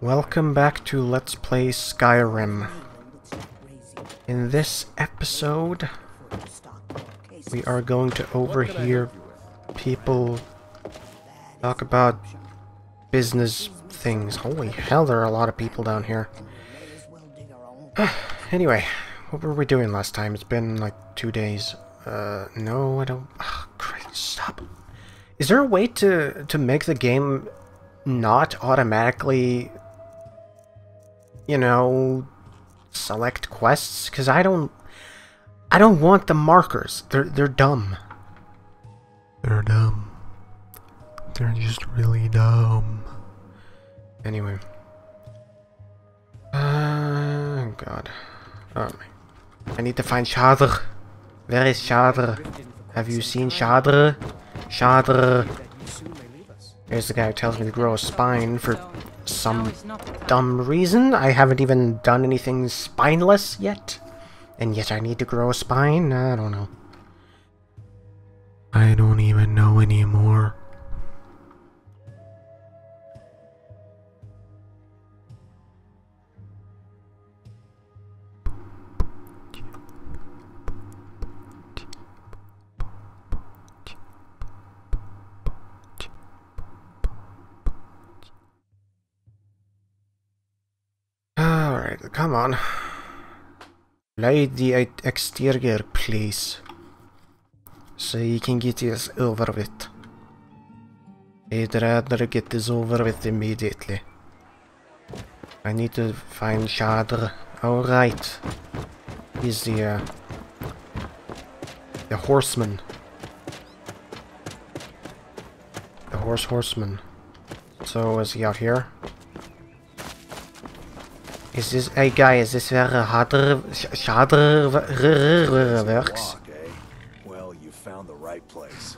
Welcome back to Let's Play Skyrim. In this episode, we are going to overhear people talk about business things. Holy hell, there are a lot of people down here. anyway, what were we doing last time? It's been like two days. Uh, no, I don't... Oh, Christ, stop. Is there a way to, to make the game not automatically, you know, select quests? Because I don't... I don't want the markers. They're, they're dumb. They're dumb. They're just really dumb. Anyway. Uh, God. Oh my. I need to find Shadr. Where is Shadr? Have you seen Shadr? Shadr. Here's the guy who tells me to grow a spine for some dumb reason. I haven't even done anything spineless yet. And yet I need to grow a spine? I don't know. I don't even know anymore. Come on. Light the exterior, please. So you can get this over with. I'd rather get this over with immediately. I need to find Shadr. Alright. He's the, uh, the horseman. The horse horseman. So is he out here? Is this, hey guy, is this where Hadr, Shadr works? Well, you found the right place.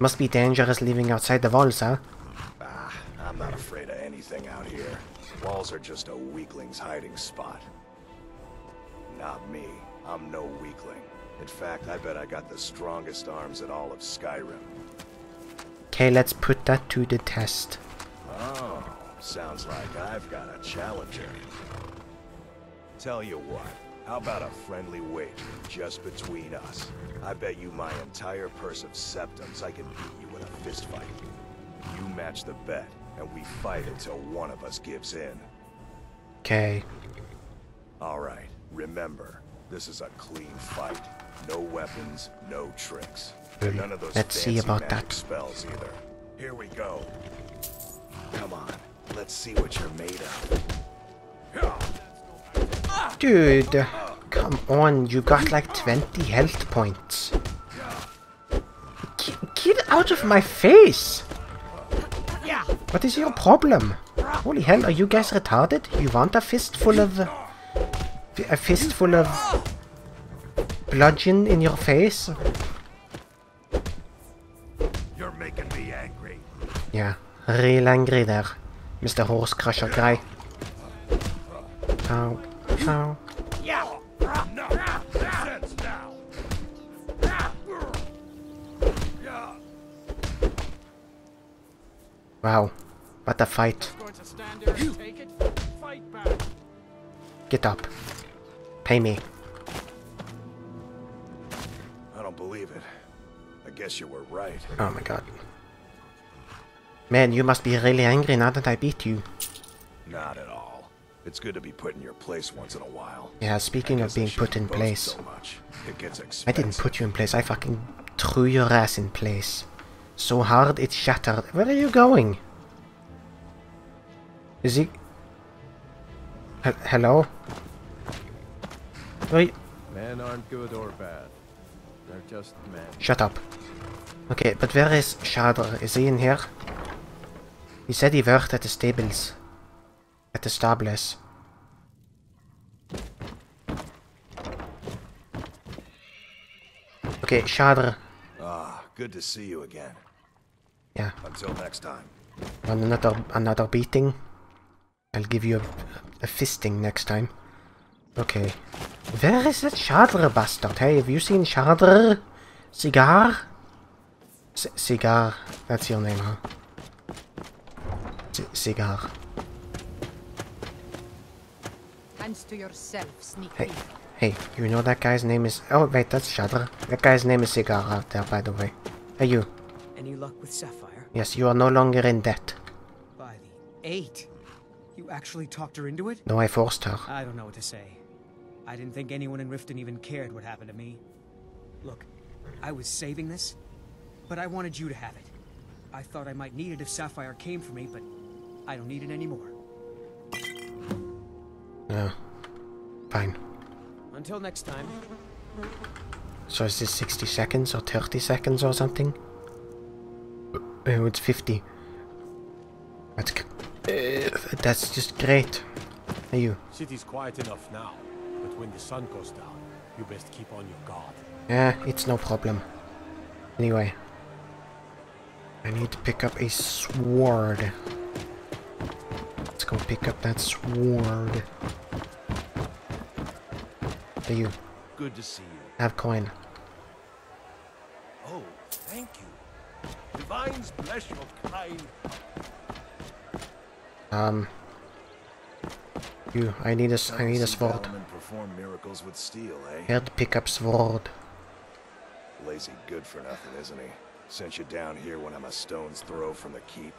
Must be dangerous living outside the walls, huh? Ah, I'm not afraid of anything out here. Walls are just a weakling's hiding spot. Not me. I'm no weakling. In fact, I bet I got the strongest arms in all of Skyrim. Okay, let's put that to the test. Oh, sounds like I've got a challenger. Tell you what, how about a friendly wager just between us? I bet you my entire purse of septims I can beat you in a fistfight. You match the bet, and we fight until one of us gives in. Okay. Alright, remember, this is a clean fight. No weapons, no tricks. None of those Let's see about magic that. spells either. Here we go. Come on, let's see what you're made of. Dude, come on, you got like 20 health points. Get out of my face! What is your problem? Holy hell, are you guys retarded? You want a fistful of... A fistful of... Bludgeon in your face? You're making me angry. Yeah, real angry there, Mr. Horse Crusher guy. Ow, ow. No, sense now. Wow, what a fight. going to stand there and take it? Fight back. Get up. Pay me. I don't believe it. I guess you were right. Oh my god. Man, you must be really angry now that I beat you. Not at all. It's good to be put in your place once in a while. Yeah, speaking of being put in place. So much. It gets I didn't put you in place, I fucking threw your ass in place. So hard it shattered. Where are you going? Is he... He- hello? Wait, Men aren't good or bad. They're just men. shut up. Okay, but where is Shadr? Is he in here? He said he worked at the stables. At the stables. Okay, Shadr. Ah, good to see you again. Yeah, Until next time. another another beating? I'll give you a, a fisting next time. Okay. Where is that Shadr bastard? Hey, have you seen Shadr? Cigar? C cigar. That's your name, huh? C cigar. Hands to yourself, sneak Hey, hey, you know that guy's name is... Oh, wait, that's Shadra. That guy's name is Cigar out there, by the way. Hey, you. Any luck with Sapphire? Yes, you are no longer in debt. By the eight. You actually talked her into it? No, I forced her. I don't know what to say. I didn't think anyone in Riften even cared what happened to me. Look, I was saving this, but I wanted you to have it. I thought I might need it if Sapphire came for me, but I don't need it anymore. Yeah. Fine. Until next time. So is this 60 seconds or 30 seconds or something? Oh, it's 50. That's... Uh, that's just great. Are you. City's quiet enough now, but when the sun goes down, you best keep on your guard. Yeah, it's no problem. Anyway. I need to pick up a sword. Go pick up that sword. Hey, you. Good to see you. Have coin. Oh, thank you. Divines bless your kind. Um. You, I need a, I need a sword. Perform miracles with steel, eh? To pick up sword. Lazy good for nothing, isn't he? Sent you down here when I'm a stone's throw from the keep.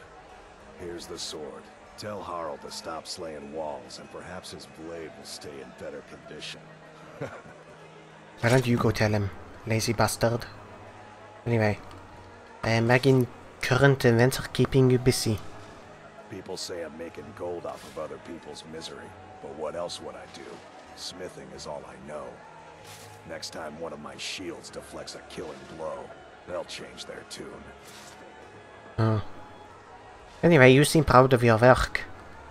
Here's the sword. Tell Harl to stop slaying walls, and perhaps his blade will stay in better condition. Why don't you go tell him, lazy bastard? Anyway, I imagine current events are keeping you busy. People say I'm making gold off of other people's misery, but what else would I do? Smithing is all I know. Next time one of my shields deflects a killing blow, they'll change their tune. Oh. Anyway, you seem proud of your work.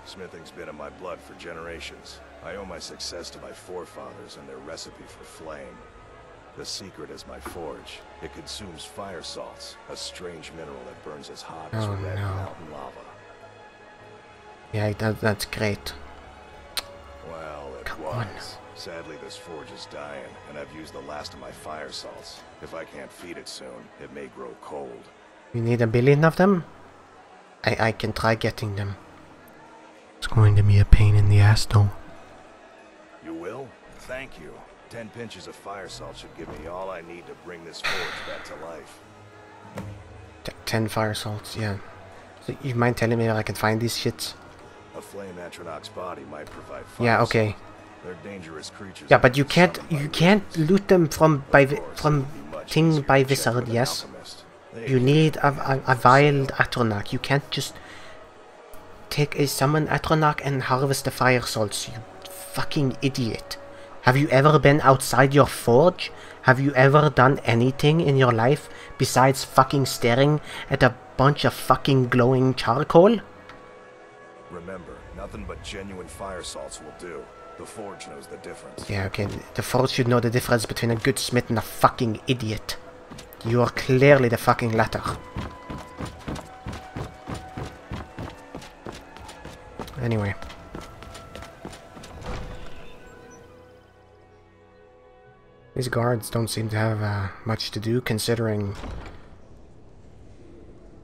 Smithing's been in my blood for generations. I owe my success to my forefathers and their recipe for flame. The secret is my forge. It consumes fire salts, a strange mineral that burns as hot as Oh, red no. mountain lava. Yeah, that, that's great. Well, it Come was. on. Sadly, this forge is dying, and I've used the last of my fire salts. If I can't feed it soon, it may grow cold. You need a billion of them? I, I can try getting them. It's going to be a pain in the ass though. You will? Thank you. Ten pinches of fire salt should give me all I need to bring this forge back to life. T ten fire salts, yeah. So you mind telling me where I can find these shits? A flame Atronach's body might provide fire Yeah, salt. okay. They're dangerous creatures. Yeah, but you can can't you can't loot them from by from it'd be much thing by wizard, yes. You need a, a, a wild. Atronach. You can't just take a summon Atronach and harvest the fire salts, you fucking idiot. Have you ever been outside your forge? Have you ever done anything in your life besides fucking staring at a bunch of fucking glowing charcoal? Remember, nothing but genuine fire salts will do. The forge knows the difference. Yeah, okay, the forge should know the difference between a good smith and a fucking idiot. You are clearly the fucking latter. Anyway. These guards don't seem to have uh, much to do considering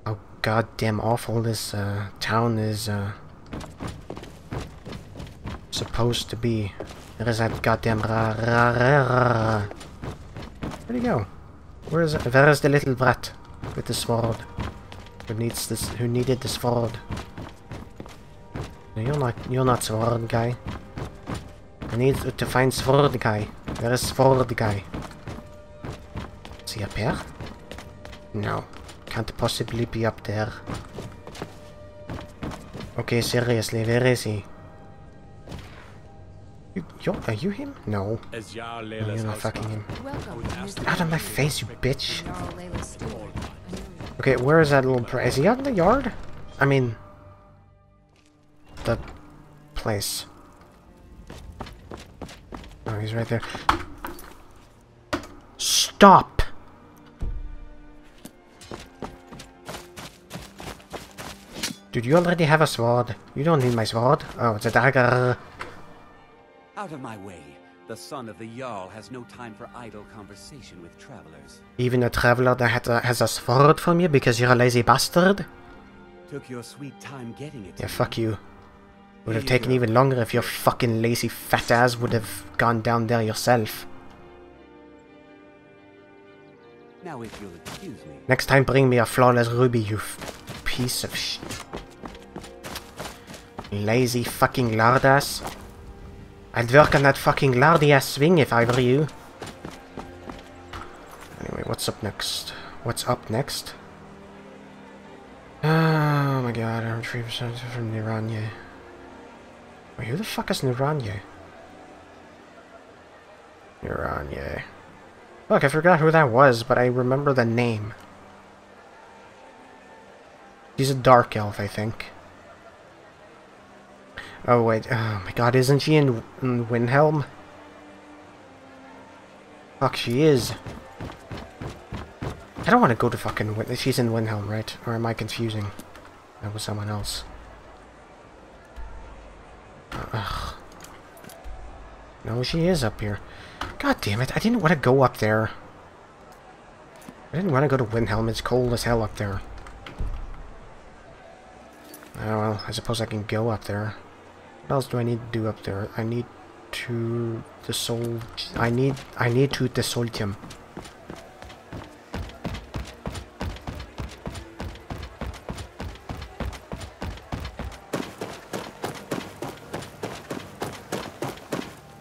how goddamn awful this uh, town is uh, supposed to be. There is that goddamn ra ra ra ra. Where'd he go? Where is where is the little brat with the sword? Who needs this? Who needed the sword? No, you're not. You're not sword guy. I need to find sword guy. Where is sword guy? Is he up here? No, can't possibly be up there. Okay, seriously, where is he? You, you're, are you him? No. No, you're not fucking him. Out of my face, you bitch. Jarl Laila's steward. Okay, where is that little bra- Is he out in the yard? I mean... The... place. Oh, he's right there. Stop! Dude, you already have a sword. You don't need my sword. Oh, it's a dagger. Out of my way. The son of the Jarl has no time for idle conversation with travelers. Even a traveler that a, has a sword from you because you're a lazy bastard? Took your sweet time getting it. Yeah, fuck you. Would have taken even longer if your fucking lazy fat ass would have gone down there yourself. Now, if you'll excuse me. Next time, bring me a flawless ruby, you f- piece of sh. Lazy fucking lard ass. I'd work on that fucking lardy ass swing if I were you. Anyway, what's up next? What's up next? Oh my god, I'm 3% from Niranye. Wait, who the fuck is Niranye? Niranye. Look, I forgot who that was, but I remember the name. She's a dark elf, I think. Oh wait, oh my god, isn't she in, in Windhelm? Fuck, she is. I don't want to go to fucking Win- She's in Windhelm, right? Or am I confusing? That was someone else. Ugh. No, she is up here. God damn it, I didn't want to go up there. I didn't want to go to Windhelm, it's cold as hell up there. Oh well, I suppose I can go up there. What else do I need to do up there? I need to the soul. I need I need to the Soltium.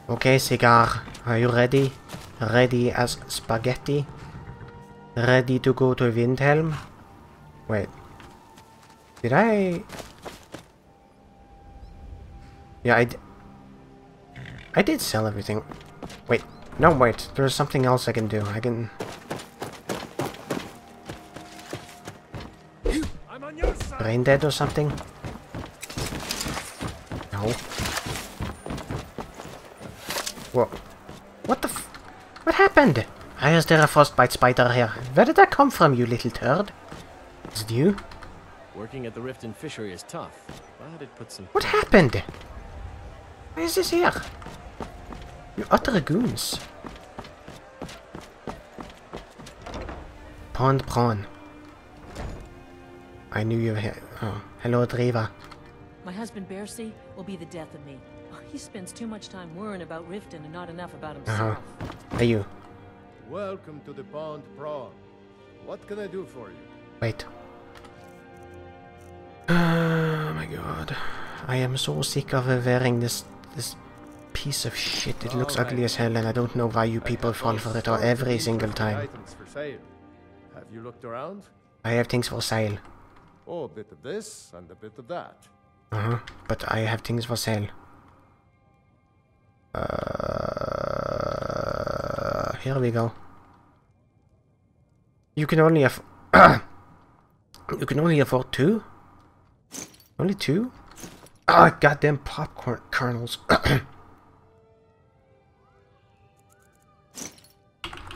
Okay, cigar, are you ready? Ready as spaghetti? Ready to go to Windhelm? Wait. Did I... Yeah, I... D I did sell everything. Wait. No, wait. There's something else I can do. I can... I'm on your side. Brain dead or something? No. What? What the f... What happened? Why is there a frostbite spider here? Where did that come from, you little turd? Is it you? Working at the Rift Riften fishery is tough, but it puts some. What happened? Why is this here? You utter goons. Pawned Prawn. I knew you were here. Oh, hello, Dreva. My husband Bercy will be the death of me. He spends too much time worrying about Riften and not enough about Uh huh. himself. Hey, you. Welcome to the Pawned Prawn. What can I do for you? Wait. Oh my god. I am so sick of wearing this this piece of shit. It looks ugly as hell and I don't know why you people fall for it or every single time. Items for sale. Have you looked around? I have things for sale. Oh, a bit of this and a bit of that. Uh-huh. But I have things for sale. Uh, here we go. You can only aff- You can only afford two? Only two? Ah, goddamn popcorn kernels.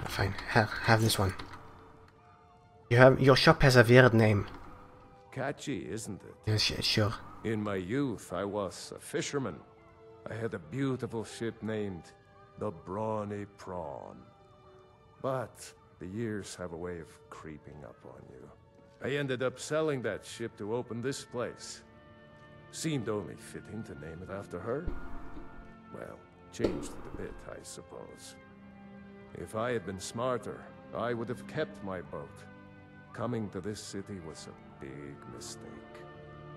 Fine, have, have this one. You have your shop has a weird name. Catchy, isn't it? Yes, sh- sure. In my youth, I was a fisherman. I had a beautiful ship named the Brawny Prawn. But the years have a way of creeping up on you. I ended up selling that ship to open this place. Seemed only fitting to name it after her. Well, changed it a bit, I suppose. If I had been smarter, I would have kept my boat. Coming to this city was a big mistake.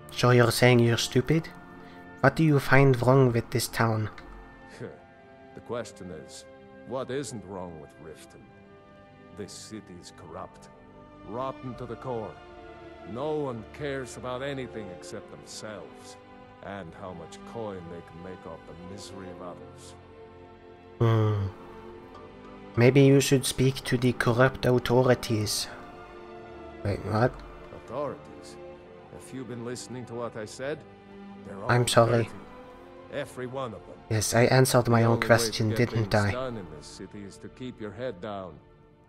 So you're saying you're stupid? What do you find wrong with this town? the question is, what isn't wrong with Riften? This city's corrupt, rotten to the core. No one cares about anything except themselves, and how much coin they can make off the misery of others. Hmm. Maybe you should speak to the corrupt authorities. Wait, what? Authorities, have you been listening to what I said? They're all I'm sorry. dirty. Every one of them. Yes, I answered my The own only way to question, didn't I? done in this city is to keep your head down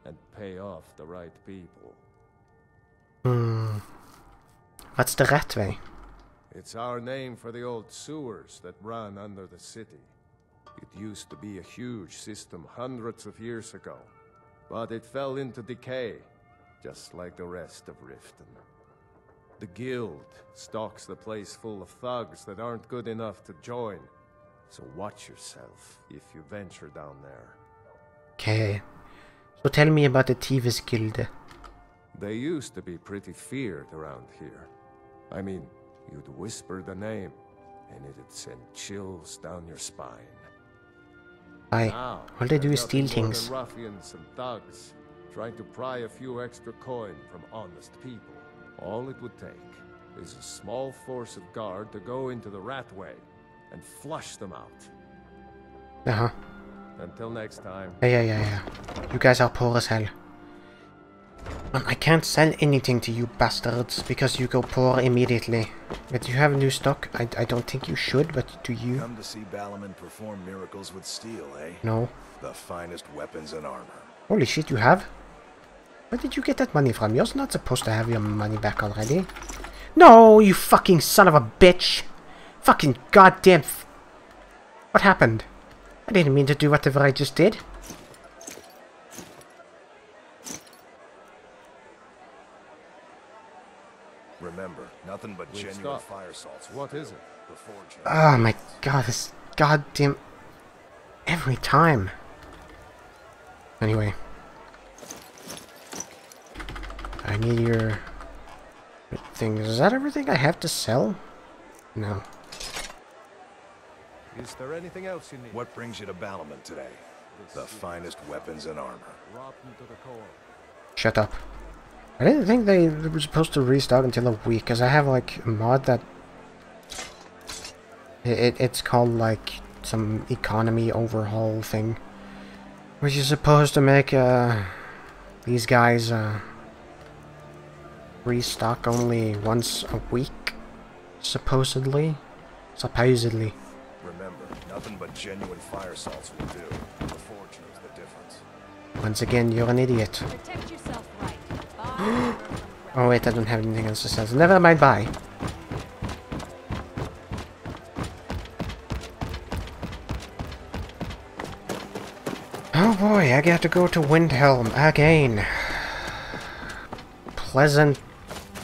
and pay off the right people. Hmm. What's the rat way? It's our name for the old sewers that run under the city. It used to be a huge system hundreds of years ago, but it fell into decay, just like the rest of Riften. The guild stocks the place full of thugs that aren't good enough to join. So watch yourself if you venture down there. Okay. So tell me about the Thieves Guild. They used to be pretty feared around here. I mean, you'd whisper the name, and it'd send chills down your spine. Now, All they do is steal things. ruffians and thugs, trying to pry a few extra coin from honest people. All it would take is a small force of guard to go into the Ratway and flush them out. Uh huh. Until next time. Yeah, yeah, yeah, yeah. You guys are poor as hell. Um, I can't sell anything to you bastards because you go poor immediately. But you have new stock. I, I don't think you should, but do you? Come to see Balimund perform miracles with steel, eh? No. The finest weapons and armor. Holy shit, you have? Where did you get that money from? You're not supposed to have your money back already. No, you fucking son of a bitch! Fucking goddamn... F what happened? I didn't mean to do whatever I just did. Remember, nothing but We've genuine stopped. fire salts. What is it? The fortune. Oh my god, this goddamn... Every time. Anyway. I need your... things. Is that everything I have to sell? No. Is there anything else you need? What brings you to Balimund today? The finest weapons and armor. Rotten to the core. Shut up. I didn't think they were supposed to restock until a week, because I have like a mod that... It, it, it's called like some economy overhaul thing. Which is supposed to make uh, these guys uh, restock only once a week, supposedly. Supposedly. Remember, nothing but genuine fire salts will do. The fortune is the difference. Once again, you're an idiot. Protect yourself right. Bye. Oh wait, I don't have anything else to sell. So never mind, bye. Oh boy, I got to go to Windhelm again. Pleasant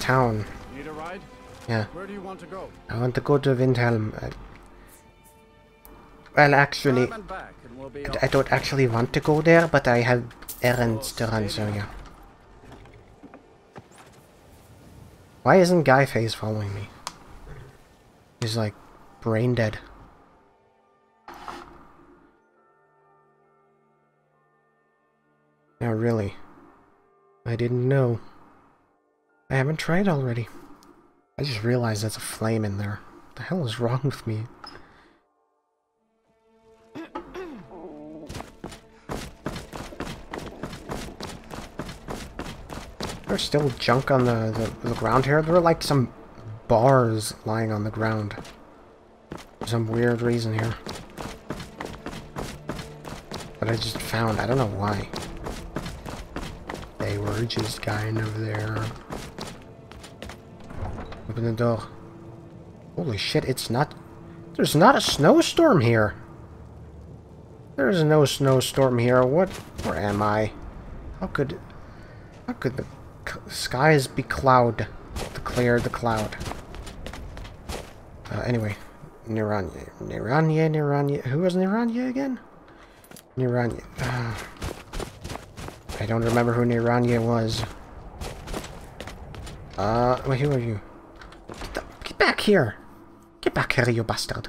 town. Need a ride? Yeah, Where do you want to go? I want to go to Windhelm. I... Well, actually, Come and back and we'll I- I don't actually want to go there, but I have errands to run, so yeah. Why isn't Guy Face following me? He's like brain dead. Now really. I didn't know. I haven't tried already. I just realized there's a flame in there. What the hell is wrong with me? There's still junk on the, the, the ground here. There are like some bars lying on the ground. For some weird reason here. That I just found. I don't know why. They were just kind of there. Open the door. Holy shit, it's not... There's not a snowstorm here. There's no snowstorm here. What? Where am I? How could... How could the skies be cloud? Declare the cloud. Uh, anyway. Niranya. Niranya, Niranya. Who was Niranya again? Niranya. Uh, I don't remember who Niranya was. Uh, wait, who are you? Get, back here! Get back here, you bastard.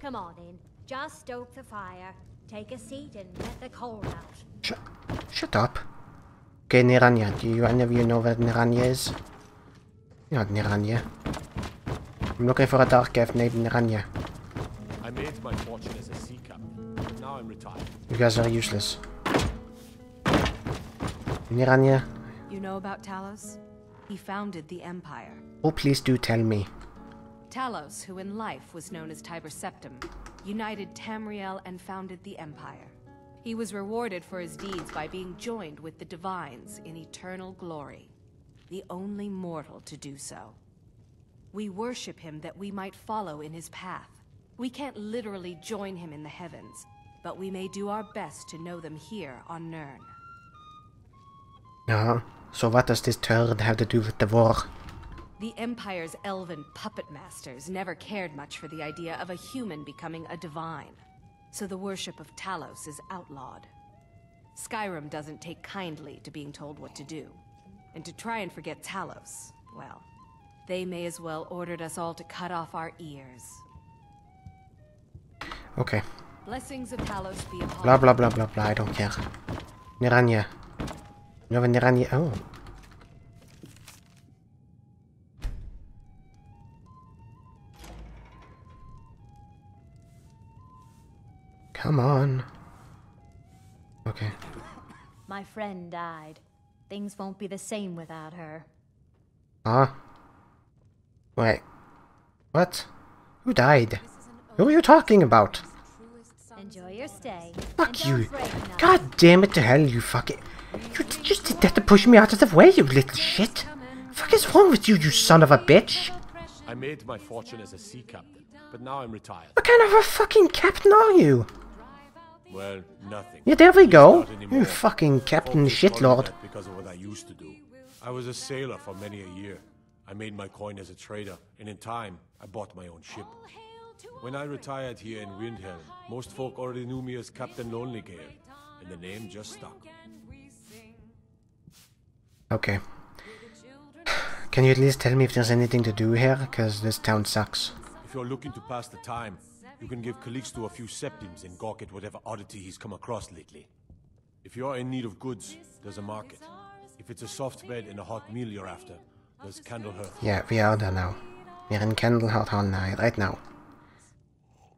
Come on in. Just stoke the fire. Take a seat and let the cold out. Shut, shut up. Okay, Niranya. Do you, any of you know where Niranya is? You're not Niranya. I'm looking for a dark elf named Niranya. I made my fortune as a sea captain. Now I'm retired. You guys are useless. Niranya? You know about Talos? He founded the Empire. Oh, please do tell me. Talos, who in life was known as Tiber Septim, united Tamriel and founded the Empire. He was rewarded for his deeds by being joined with the Divines in eternal glory, the only mortal to do so. We worship him that we might follow in his path. We can't literally join him in the heavens, but we may do our best to know them here on Nirn. Uh-huh. So what does this turd have to do with the war? The Empire's elven puppet masters never cared much for the idea of a human becoming a divine. So the worship of Talos is outlawed. Skyrim doesn't take kindly to being told what to do. And to try and forget Talos, well, they may as well ordered us all to cut off our ears. Okay. Blessings of Talos be upon Blah blah blah blah blah, I don't care. Niranya. You have a Niranya. Oh. Come on. Okay. My friend died. Things won't be the same without her. Huh? Wait. What? Who died? Who are you talking about? Enjoy your stay. Fuck you. don't break nothing. God damn it to hell, you fucking... You just did that to push me out of the way, you little shit. Fuck is wrong with you, you son of a bitch? I made my fortune as a sea captain, but now I'm retired. What kind of a fucking captain are you? Well, nothing. Yeah, there we go. You fucking captain Folks call me shitlord. Because of what I used to do. I was a sailor for many a year. I made my coin as a trader, and in time, I bought my own ship. When I retired here in Windhelm, most folk already knew me as Captain Lonelygale, and the name just stuck. Okay. Can you at least tell me if there's anything to do here? Because this town sucks. If you're looking to pass the time, you can give Calixto a few septims and gawk at whatever oddity he's come across lately. If you're in need of goods, there's a market. If it's a soft bed and a hot meal you're after, there's Candlehearth. Yeah, we are there now. We're in Candlehearth Hall now, right now.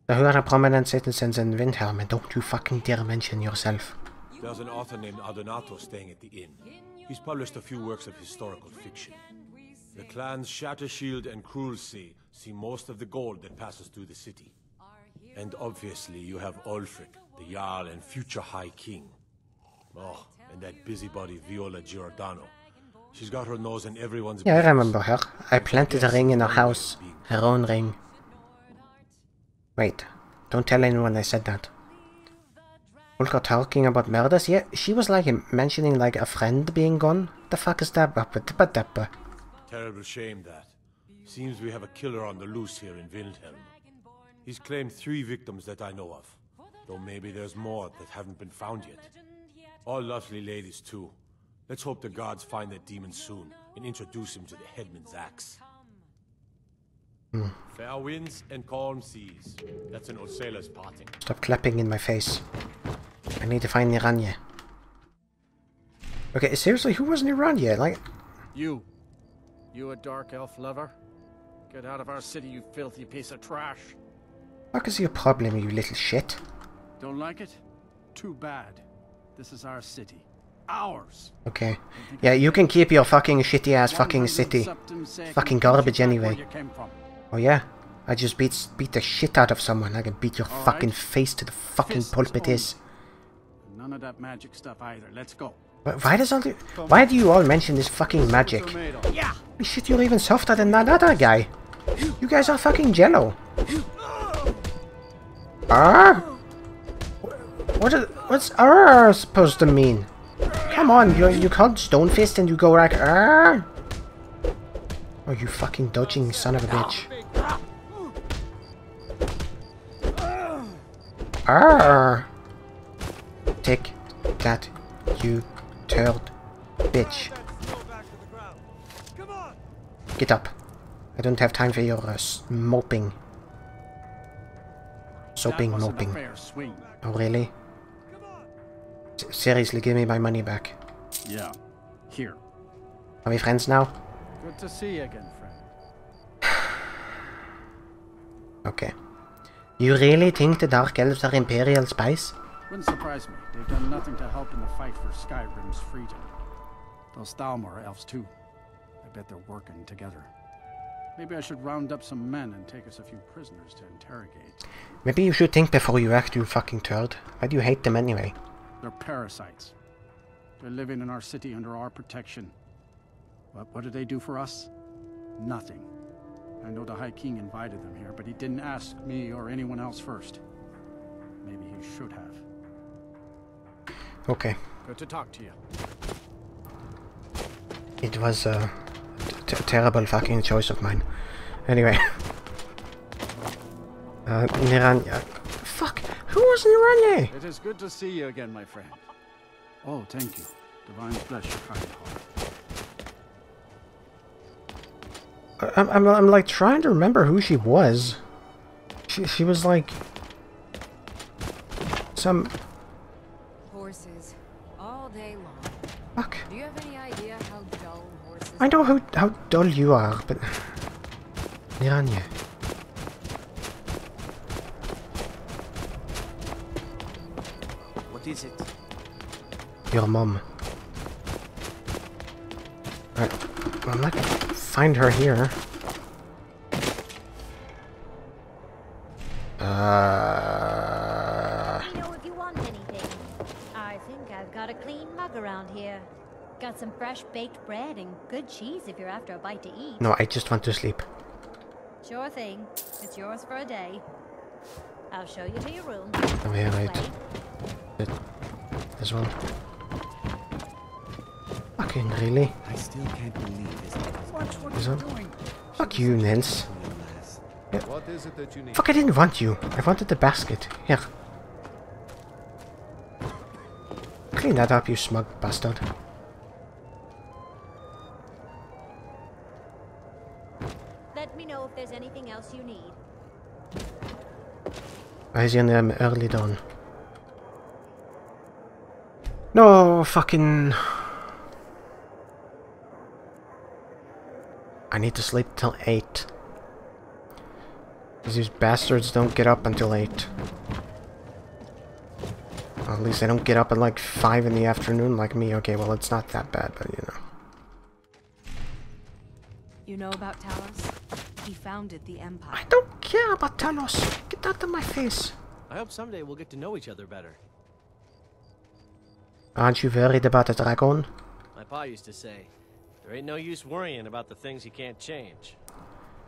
Who are prominent citizens in Windhelm? And don't you fucking dare mention yourself. There's an author named Adonato staying at the inn. He's published a few works of historical fiction. The clans Shattershield and Cruelsea see most of the gold that passes through the city. And obviously you have Ulfric, the Jarl and future High King. Oh, and that busybody Viola Giordano. She's got her nose in everyone's Yeah, I remember her. I planted a ring in her house. Her own ring. Wait, don't tell anyone I said that. Ulka talking about murders? Yeah, she was like mentioning like a friend being gone. The fuck is that? Terrible shame that. Seems we have a killer on the loose here in Windhelm. He's claimed three victims that I know of. Though maybe there's more that haven't been found yet. All lovely ladies too. Let's hope the gods find that demon soon and introduce him to the headman's axe. Fair winds and calm seas. That's an old sailor's parting. Stop clapping in my face. I need to find Niranya. Okay, seriously, who was Niranya? Like, You. You a dark elf lover? Get out of our city, you filthy piece of trash. What is your problem, you little shit? Don't like it? Too bad. This is our city. Ours. Okay. Yeah, you can keep your fucking shitty ass fucking city. septim say I Fucking garbage teach you back anyway. where you came from. Oh yeah? I just beat beat the shit out of someone. I can beat your All fucking right. face to the fucking only. is. None of that magic stuff either. Let's go. Why does all the, Why do you all mention this fucking magic? Yeah. Shit, you're even softer than that other guy. You guys are fucking jello. Ah? What is, what's ah supposed to mean? Come on, you you called Stone Fist and you go like ah? Oh, you fucking dodging son of a bitch. Ah! Take that, you turd bitch. Get up. I don't have time for your uh, moping. Soaping, moping. Oh, really? S- seriously, give me my money back. Yeah. Here. Are we friends now? Good to see you again, friend. Okay. You really think the Dark Elves are Imperial spies? Wouldn't surprise me. They've done nothing to help in the fight for Skyrim's freedom. Those Thalmor elves, too. I bet they're working together. Maybe I should round up some men and take us a few prisoners to interrogate. Maybe you should think before you act, you fucking turd. Why do you hate them anyway? They're parasites. They're living in our city under our protection. But what do they do for us? Nothing. I know the High King invited them here, but he didn't ask me or anyone else first. Maybe he should have. Okay. Good to talk to you. it was a t- terrible fucking choice of mine. Anyway. Uh, Niranya. Fuck! Who was Niranya? It is good to see you again, my friend. Oh, thank you. Divine bless your kind heart. I'm, I'm, I'm like trying to remember who she was. She, she was like some Horses. All day long. Fuck. Do you have any idea how dull horses I know how how dull you are, but Niranya. Your mom. I, I'm not gonna find her here. Uh, Let me know if you want anything. I think I've got a clean mug around here. Got some fresh baked bread and good cheese if you're after a bite to eat. no, I just want to sleep. Sure thing. It's yours for a day. I'll show you to your room. Oh yeah, right. This one. Fucking really? I still can't believe this. Watch what Is you're doing. Fuck you, Nance. Yeah. What is it that you need? Fuck, I didn't want you. I wanted the basket. Here. Clean that up, you smug bastard. Let me know if there's anything else you need. Why is he in um, early dawn? No, fucking... I need to sleep till 8. Because these bastards don't get up until 8. Well, at least they don't get up at like 5 in the afternoon like me. Okay, well, it's not that bad, but you know. You know about Talos? He founded the Empire. I don't care about Talos. Get out of my face. I hope someday we'll get to know each other better. Aren't you worried about the dragon? My pa used to say, there ain't no use worrying about the things you can't change.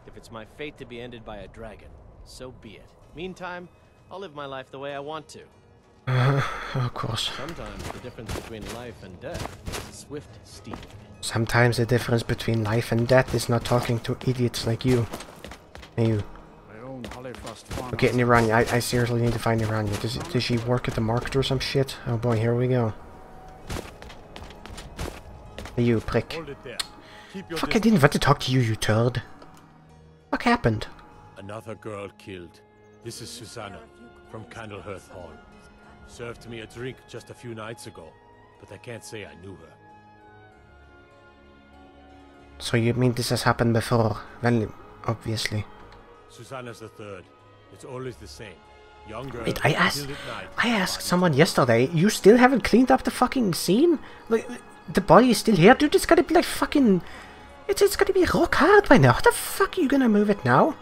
If it's my fate to be ended by a dragon, so be it. Meantime, I'll live my life the way I want to. of course. Sometimes the difference between life and death is swift steep. Sometimes the difference between life and death is not talking to idiots like you. Hey, you. My own Okay, Niranya, I, I seriously need to find Niranya. Does, does she work at the market or some shit? Oh boy, here we go. You prick. Hold it there. Keep your Fuck, I didn't want to talk to you, you turd. What happened? Another girl killed. This is Susanna from Candlehearth Hall. Served me a drink just a few nights ago, but I can't say I knew her. So you mean this has happened before? Well, obviously. Susanna's the third. It's always the same. Young girl Wait, I asked, killed at night. I asked someone yesterday, you still haven't cleaned up the fucking scene? Like, the body is still here? Dude, it's gotta be like fucking... It's, it's gotta be rock hard by now. How the fuck are you gonna move it now?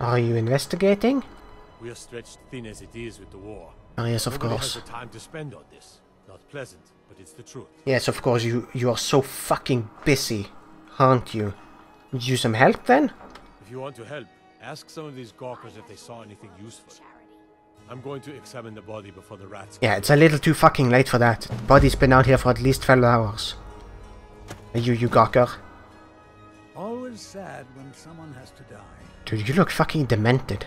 Are you investigating? We are stretched thin as it is with the war. Oh, yes, of Nobody course. has the time to spend on this. Not pleasant, but it's the truth. Yes, of course, you, you are so fucking busy, aren't you? Need you some help then? If you want to help, ask some of these gawkers if they saw anything useful. I'm going to examine the body before the rats. Yeah, it's a little too fucking late for that. The Body's been out here for at least 12 hours. Are you, you gawker? Always sad when someone has to die. Dude, you look fucking demented.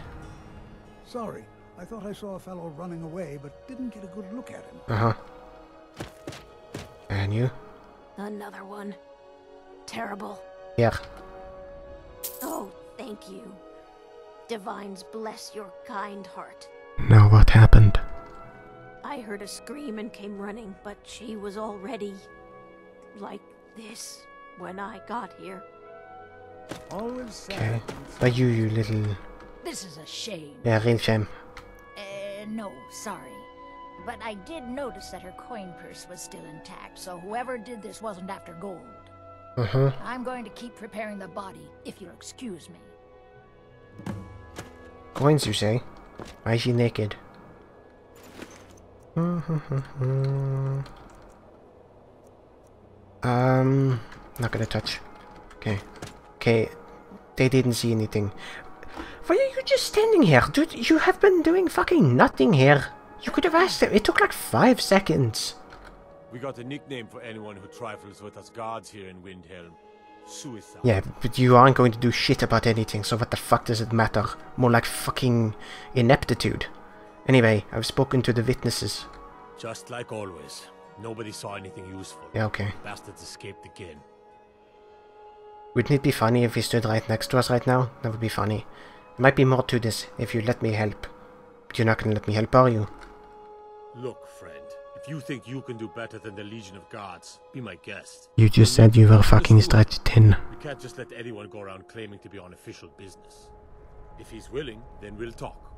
Sorry, I thought I saw a fellow running away, but didn't get a good look at him. Uh-huh. And you? Another one. Terrible. Yeah. Oh, thank you. Divines bless your kind heart. Now what happened? I heard a scream and came running, but she was already like this when I got here. Always. Okay. But you, you little... This is a shame. Yeah, real shame. Uh, no, sorry. But I did notice that her coin purse was still intact, so whoever did this wasn't after gold. Uh-huh. I'm going to keep preparing the body, if you'll excuse me. Coins, you say? Why is she naked? um, not gonna touch. Okay. Okay, they didn't see anything. Why are you just standing here? Dude, you have been doing fucking nothing here. You could have asked. It took like five seconds. We got a nickname for anyone who trifles with us guards here in Windhelm. Suicide. Yeah, but you aren't going to do shit about anything, so what the fuck does it matter? More like fucking ineptitude. Anyway, I've spoken to the witnesses. Just like always. Nobody saw anything useful. Yeah, okay. Bastards escaped again. Wouldn't it be funny if he stood right next to us right now? That would be funny. There might be more to this if you let me help. But you're not gonna let me help, are you? Look, friend. If you think you can do better than the Legion of Guards, be my guest. You just said you were fucking stretch 10. We can't just let anyone go around claiming to be on official business. If he's willing, then we'll talk.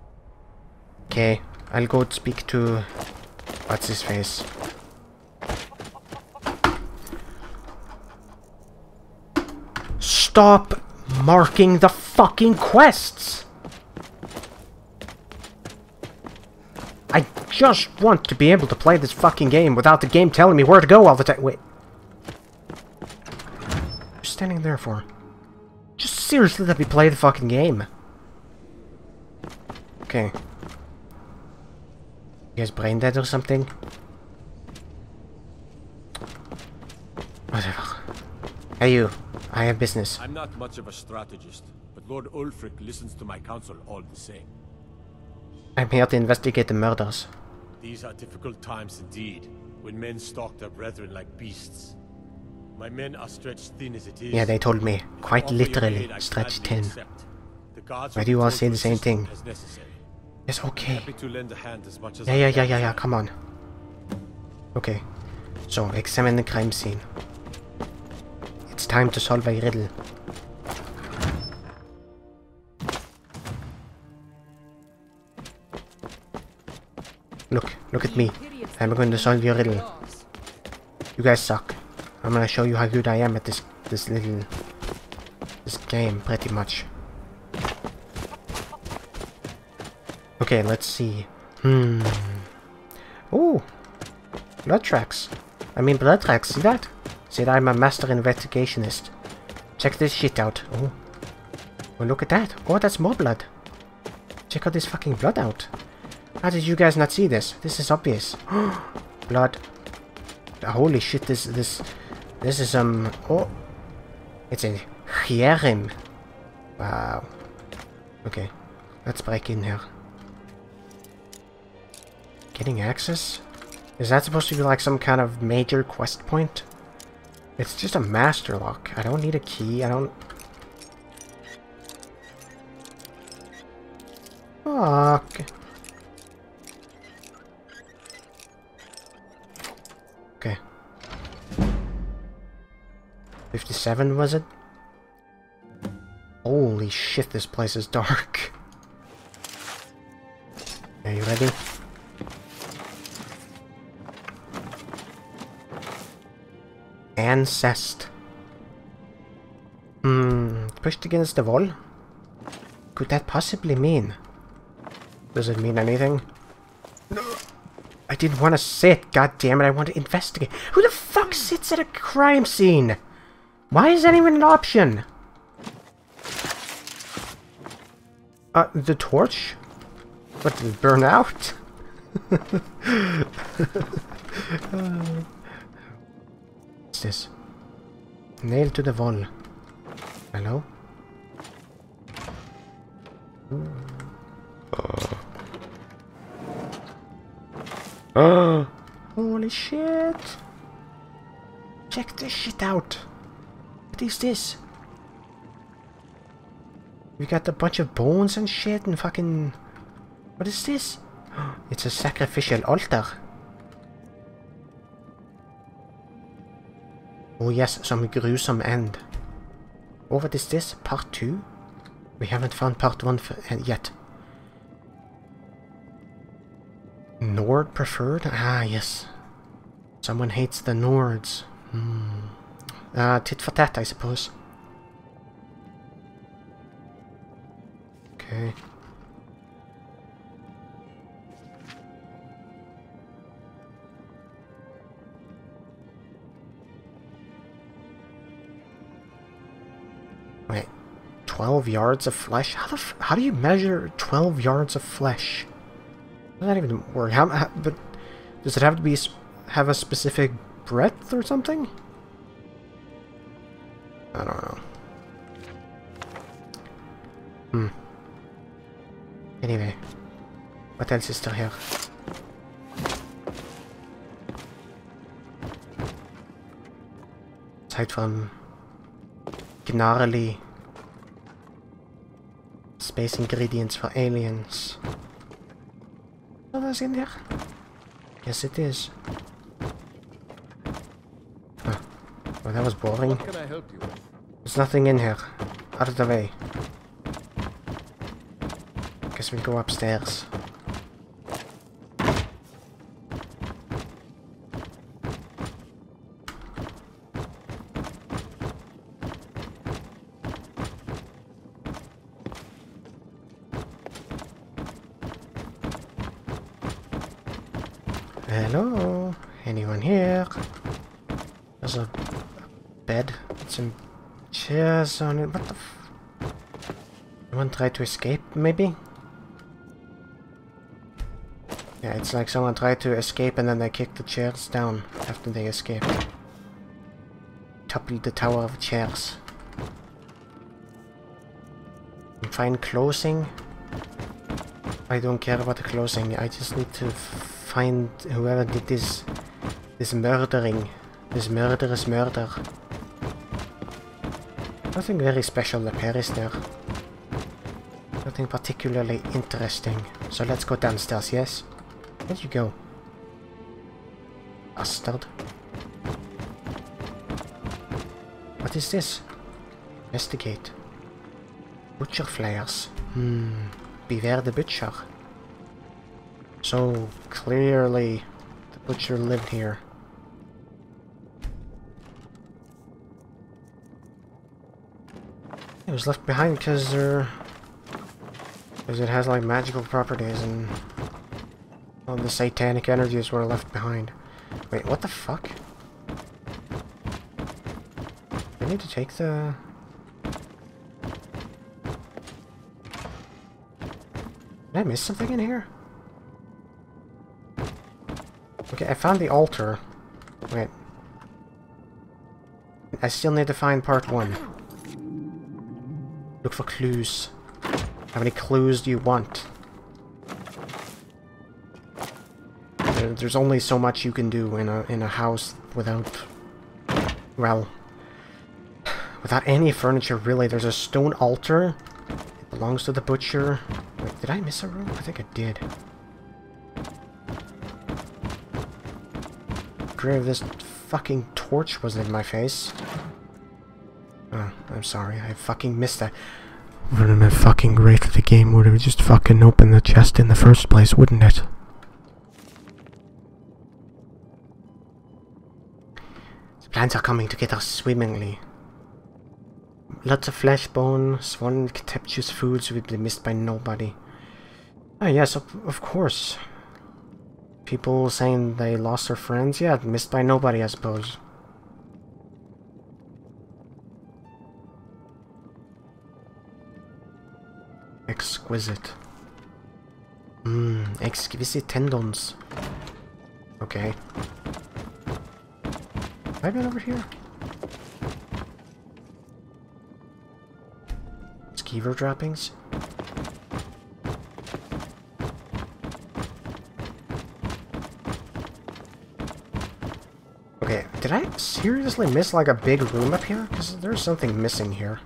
Okay, I'll go speak to... What's his face? Stop marking the fucking quests! I just want to be able to play this fucking game without the game telling me where to go all the time. Wait. You're standing there for? Just seriously let me play the fucking game. Okay. You guys brain dead or something? Whatever. Hey you, I have business. I'm not much of a strategist, but Lord Ulfric listens to my counsel all the same. I'm here to investigate the murders. These are difficult times indeed, when men stalk their brethren like beasts. My men are stretched thin as it is. Yeah, they told me. Quite literally, stretched thin. Why do you all say the same thing? It's okay. Yeah, yeah, yeah, yeah, yeah, come on. Okay. So, examine the crime scene. It's time to solve a riddle. Look, look at me. I'm going to solve your riddle. You guys suck. I'm gonna show you how good I am at this this little this game pretty much. Okay, let's see. Hmm. Ooh. Blood tracks. I mean blood tracks, see that? See that I'm a master investigationist. Check this shit out. Oh. Oh look at that. Oh that's more blood. Check out this fucking blood out. How did you guys not see this? This is obvious. blood. Holy shit, this this this is um oh it's a Hjerim. Wow. Okay. Let's break in here. Getting access? Is that supposed to be like some kind of major quest point? It's just a master lock. I don't need a key. I don't... Fuck. 57 was it? Holy shit, this place is dark. Are you ready? Ancest. Hmm, pushed against the wall? Could that possibly mean? Does it mean anything? No. I didn't want to sit, god damn it, I want to investigate. Who the fuck sits at a crime scene? Why is that even an option? Uh, the torch? What, did it burn out? What's this? Nailed to the wall. Hello? Oh. Holy shit! Check this shit out! Is this? We got a bunch of bones and shit and fucking... What is this? It's a sacrificial altar. Oh yes, some gruesome end. Oh, what is this? Part 2? We haven't found part 1 uh, yet. Nord preferred? Ah, yes. Someone hates the Nords. Hmm. Uh, tit for tat, I suppose. Okay. Wait, 12 yards of flesh? How the how do you measure 12 yards of flesh? Does that even work? How, how, but does it have to be have a specific breadth or something? I don't know. Hmm. Anyway, what else is still here? Aside from gnarly space ingredients for aliens. Oh, in there? Yes, it is. Huh. Well, that was boring. What can I help you with? There's nothing in here. Out of the way. Guess we go upstairs. Hello? Anyone here? There's a bed with some chairs on it. What the f... Anyone tried to escape, maybe? Yeah, it's like someone tried to escape and then they kicked the chairs down after they escaped. Toppled the tower of chairs. Find closing. I don't care about the closing. I just need to find whoever did this this murdering. This murderous murder. Nothing very special appears there. Nothing particularly interesting. So let's go downstairs, yes? Where'd you go? Bastard. What is this? Investigate. Butcher flares. Hmm. Beware the butcher. So clearly the butcher lived here. Was left behind because there, because it has like magical properties and all the satanic energies were left behind. Wait, what the fuck? I need to take the... Did I miss something in here? Okay, I found the altar. Wait. I still need to find part one. Look for clues. How many clues do you want? There's only so much you can do in a in a house without well without any furniture really. There's a stone altar. It belongs to the butcher. Wait, did I miss a room? I think I did. If this fucking torch was in my face. Oh, I'm sorry. I fucking missed that. Would have been fucking great if the game would have just fucking opened the chest in the first place, wouldn't it? The plans are coming together swimmingly. Lots of flesh, bone, swan, contemptuous foods will be missed by nobody. Ah, yes, of, of course. People saying they lost their friends? Yeah, missed by nobody, I suppose. Exquisite. Mmm, exquisite tendons. Okay. Have I been over here? Skeever droppings? Okay, did I seriously miss like a big room up here? Because there's something missing here.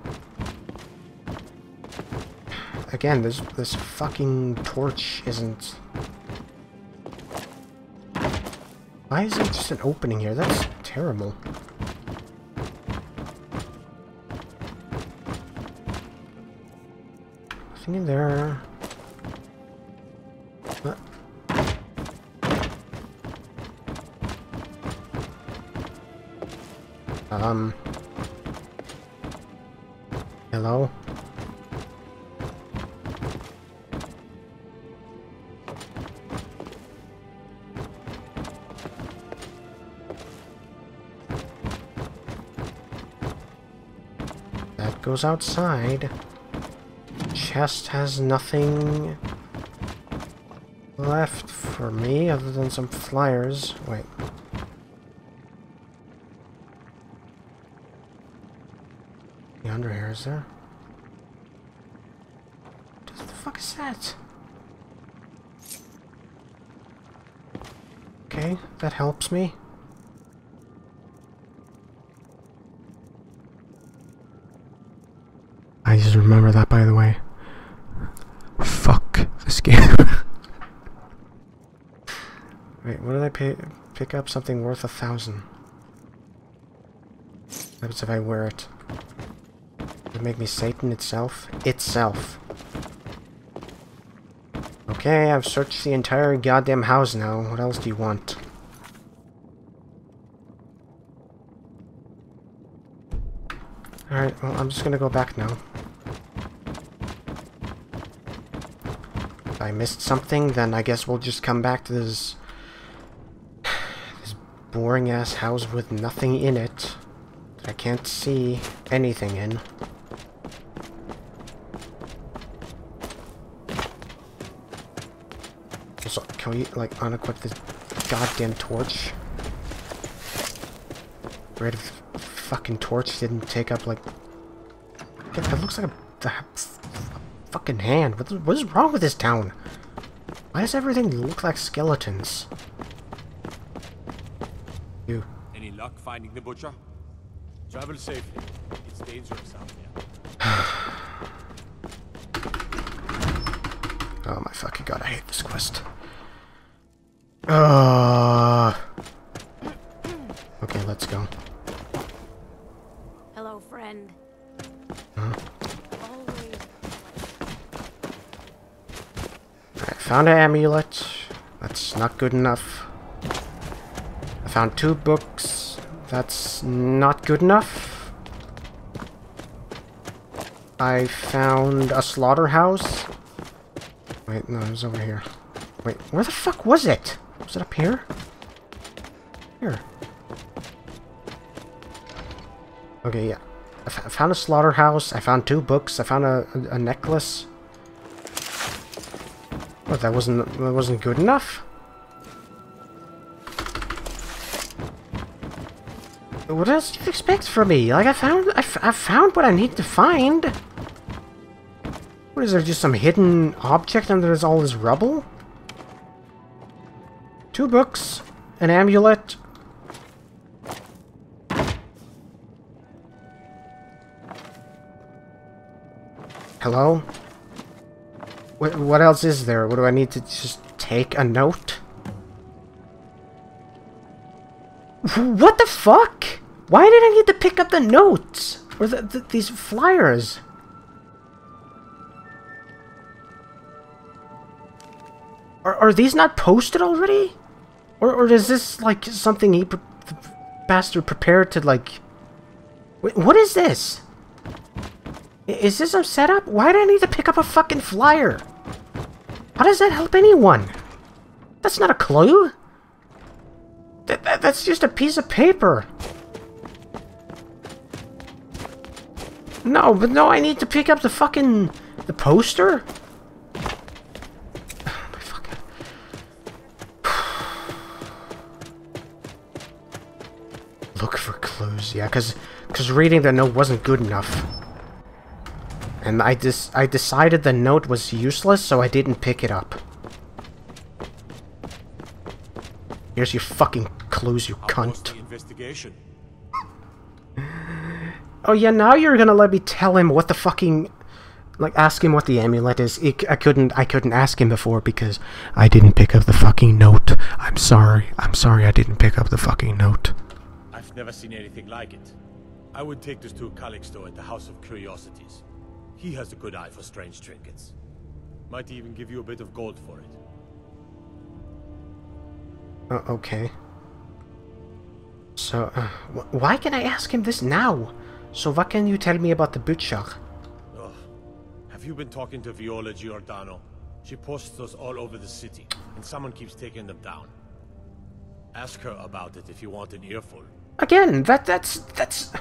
Again, this this fucking torch isn't... Why is there just an opening here? That's terrible. Nothing in there. goes outside. Chest has nothing left for me other than some flyers. Wait. The under here, is there? What the fuck is that? Okay, that helps me. Pick up something worth a thousand. Happens if I wear it? Would it make me Satan itself? Itself. Okay, I've searched the entire goddamn house now. What else do you want? Alright, well, I'm just gonna go back now. If I missed something, then I guess we'll just come back to this... this boring-ass house with nothing in it. That I can't see anything in. Also, can we, like, unequip this goddamn torch? Red fucking torch didn't take up, like... That looks like a, a fucking hand. What, what is wrong with this town? Why does everything look like skeletons? You. Any luck finding the butcher? Travel safely. It's dangerous out there. oh my fucking god, I hate this quest. Uh... Okay, let's go. Hello, friend. Huh? I found an amulet. That's not good enough. I found two books. That's not good enough. I found a slaughterhouse. Wait, no, it was over here. Wait, where the fuck was it? Was it up here? Here. Okay, yeah. I, found a slaughterhouse. I found two books. I found a, a, a necklace. What? That wasn't that wasn't good enough. What else do you expect from me? Like I found I, I found what I need to find. What is there? Just some hidden object under all this rubble? Two books, an amulet, Hello? What, what else is there? What do I need to just take a note? What the fuck? Why did I need to pick up the notes? Or the, the, these flyers? Are, are these not posted already? Or, or is this like something he pre bastard prepared to like... Wait, what is this? Is this a setup? Why do I need to pick up a fucking flyer? How does that help anyone? That's not a clue. Th th that's just a piece of paper. No, but no, I need to pick up the fucking... the poster? my fucking... Look for clues, yeah, because cause reading the note wasn't good enough. And I just I decided the note was useless, so I didn't pick it up. Here's your fucking clues, you cunt. investigation? Oh yeah, now you're gonna let me tell him what the fucking like ask him what the amulet is. I couldn't I couldn't ask him before because I didn't pick up the fucking note. I'm sorry. I'm sorry I didn't pick up the fucking note. I've never seen anything like it. I would take this to a Calixto at the House of Curiosities. He has a good eye for strange trinkets. Might even give you a bit of gold for it. Uh, okay. So, uh, wh why can I ask him this now? So what can you tell me about the butcher? Ugh. Have you been talking to Viola Giordano? She posts us all over the city, and someone keeps taking them down. Ask her about it if you want an earful. Again, that that's that's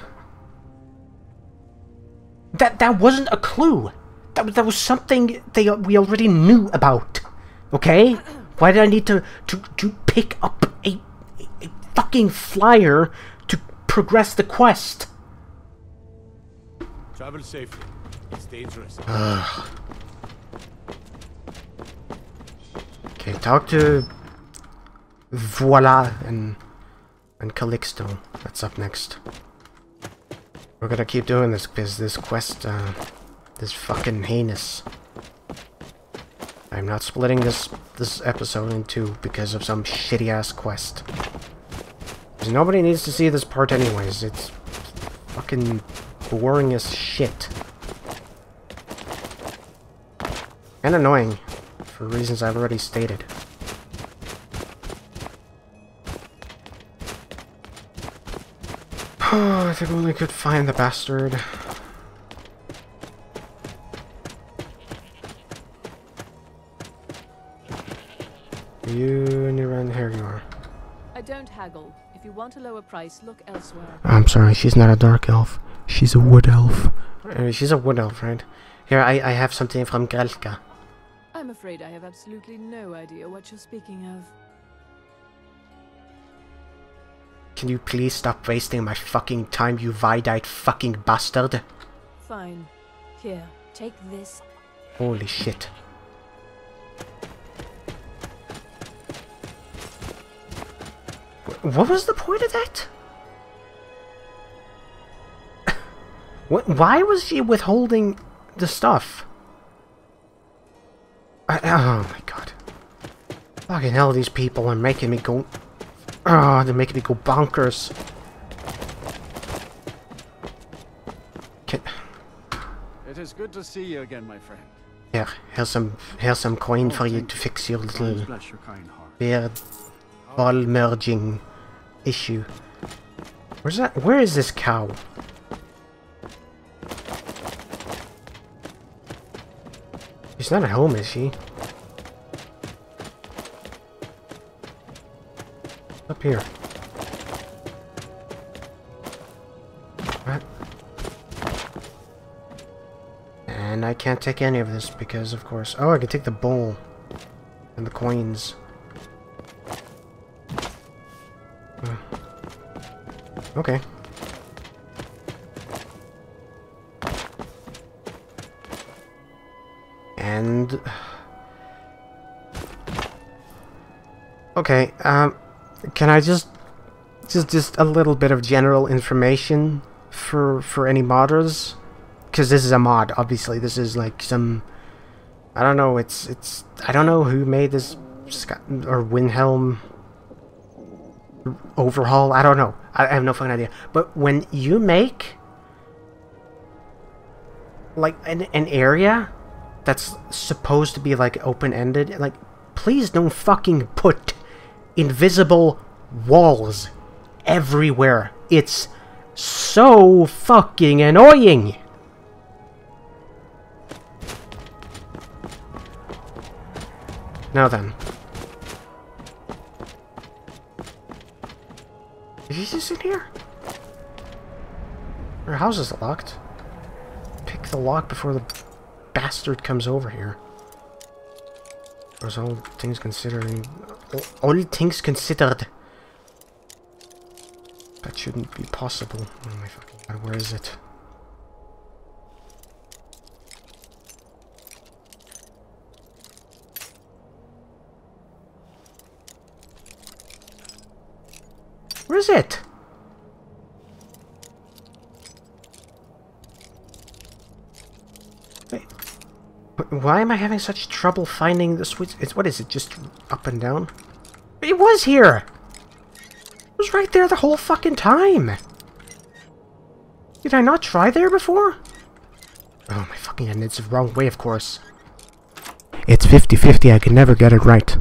that that wasn't a clue. That that was something they we already knew about. Okay? Why did I need to to to pick up a, a, a fucking flyer to progress the quest? Travel safely. It's dangerous. Okay, talk to Voila and and Calixto. That's up next. We're gonna keep doing this because this quest, uh, this fucking heinous. I'm not splitting this this episode in two because of some shitty ass quest. nobody needs to see this part anyways. It's fucking boring as shit. And annoying, for reasons I've already stated. Oh, if I only could find the bastard. You and you run here you are. I don't haggle. If you want a lower price, look elsewhere. I'm sorry, she's not a dark elf. She's a wood elf. Uh, she's a wood elf, right? Here, I, I have something from Grelka. I'm afraid I have absolutely no idea what you're speaking of. Can you please stop wasting my fucking time, you wide-eyed fucking bastard? Fine. Here, take this. Holy shit. What was the point of that? what, why was she withholding the stuff? I, oh my god. Fucking hell, these people are making me go... Oh, they're making me go bonkers. Can, It is good to see you again, my friend. here, here's some, here's some coin for you to fix your little God bless your beard ball merging issue. Where's that? Where is this cow? She's not at home, is she? Up here. What? And I can't take any of this because, of course... Oh, I can take the bowl. And the coins. Okay. And... Okay, um... Can I just... Just, just a little bit of general information for, for any modders? Because this is a mod, obviously. This is like some... I don't know, it's, it's... I don't know who made this... Sky, or Windhelm overhaul. I don't know. I, have no fucking idea. But when you make like an, an area that's supposed to be like open-ended, like please don't fucking put invisible walls everywhere. It's so fucking annoying. Now then. Is he just in here? Our house is locked. Pick the lock before the bastard comes over here. Or all things considering... All things considered. That shouldn't be possible. Oh my fucking god, where is it? Is it? Wait. Why am I having such trouble finding the switch? It's, what is it, just up and down? It was here! It was right there the whole fucking time! Did I not try there before? Oh my fucking god, it's the wrong way, of course. It's 50-50, I can never get it right.